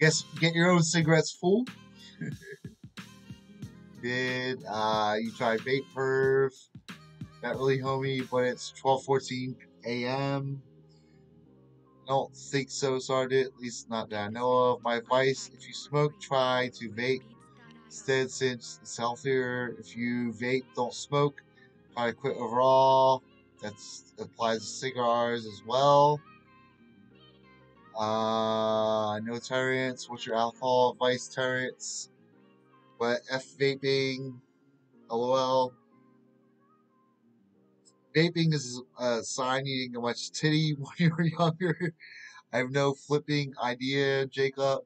Guess get your own cigarettes full. Did uh, you try vape perf? Not really, homie, but it's 12:14 a.m. Don't think so, Sergeant. At least not that I know of. My advice: if you smoke, try to vape instead, since it's healthier. If you vape, don't smoke. Try to quit overall. That applies to cigars as well. Uh, no Terrence. What's your alcohol vice Terrence? But F vaping, lol. Vaping is a sign didn't get much titty when you were younger. I have no flipping idea, Jacob.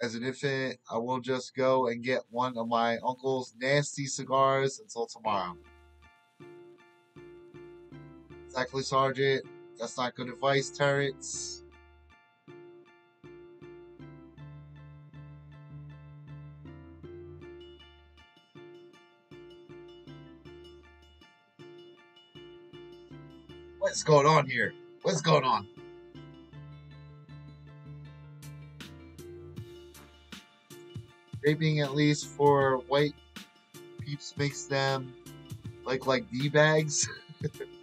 As an infant, I will just go and get one of my uncle's nasty cigars until tomorrow. Exactly, Sergeant. That's not good advice, Terrence. What's going on here? What's going on? Vaping, at least for white peeps, makes them like like d bags.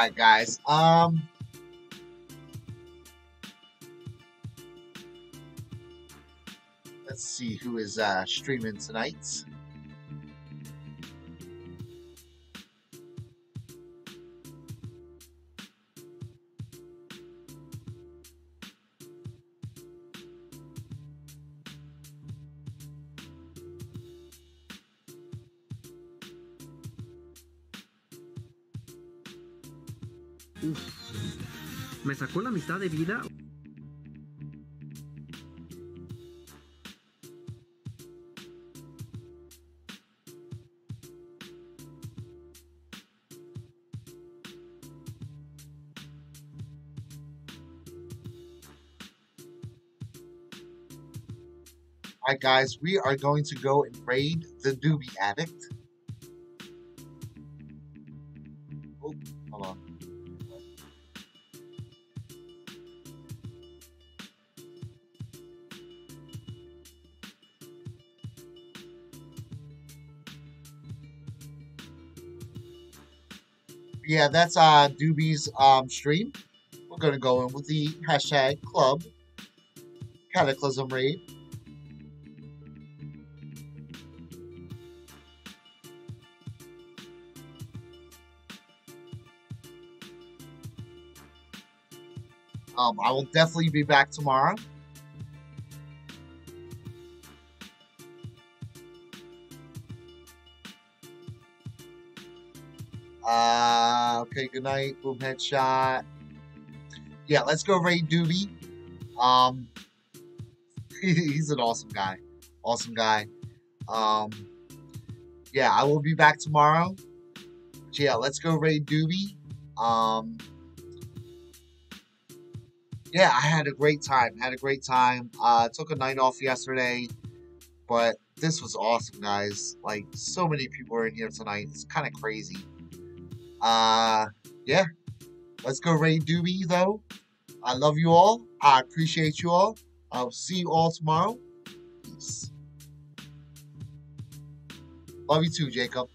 Alright, guys. Um. Let's see who is uh, streaming tonight. Sacó la mitad de vida? Alright, guys, we are going to go and raid the Doobie Addict. Yeah, that's uh Doobie's um stream. We're gonna go in with the hashtag club cataclysm raid. Um, I will definitely be back tomorrow. Okay, good night. Boom headshot. Yeah, let's go Ray Doobie. Um, he's an awesome guy. Awesome guy. Um, yeah, I will be back tomorrow. But yeah, let's go Ray Doobie. Um, yeah, I had a great time. Had a great time. Uh, took a night off yesterday, but this was awesome, guys. Like, so many people are in here tonight. It's kind of crazy. Uh, yeah. Let's go raid Doobie, though. I love you all. I appreciate you all. I'll see you all tomorrow. Peace. Love you too, Jacob.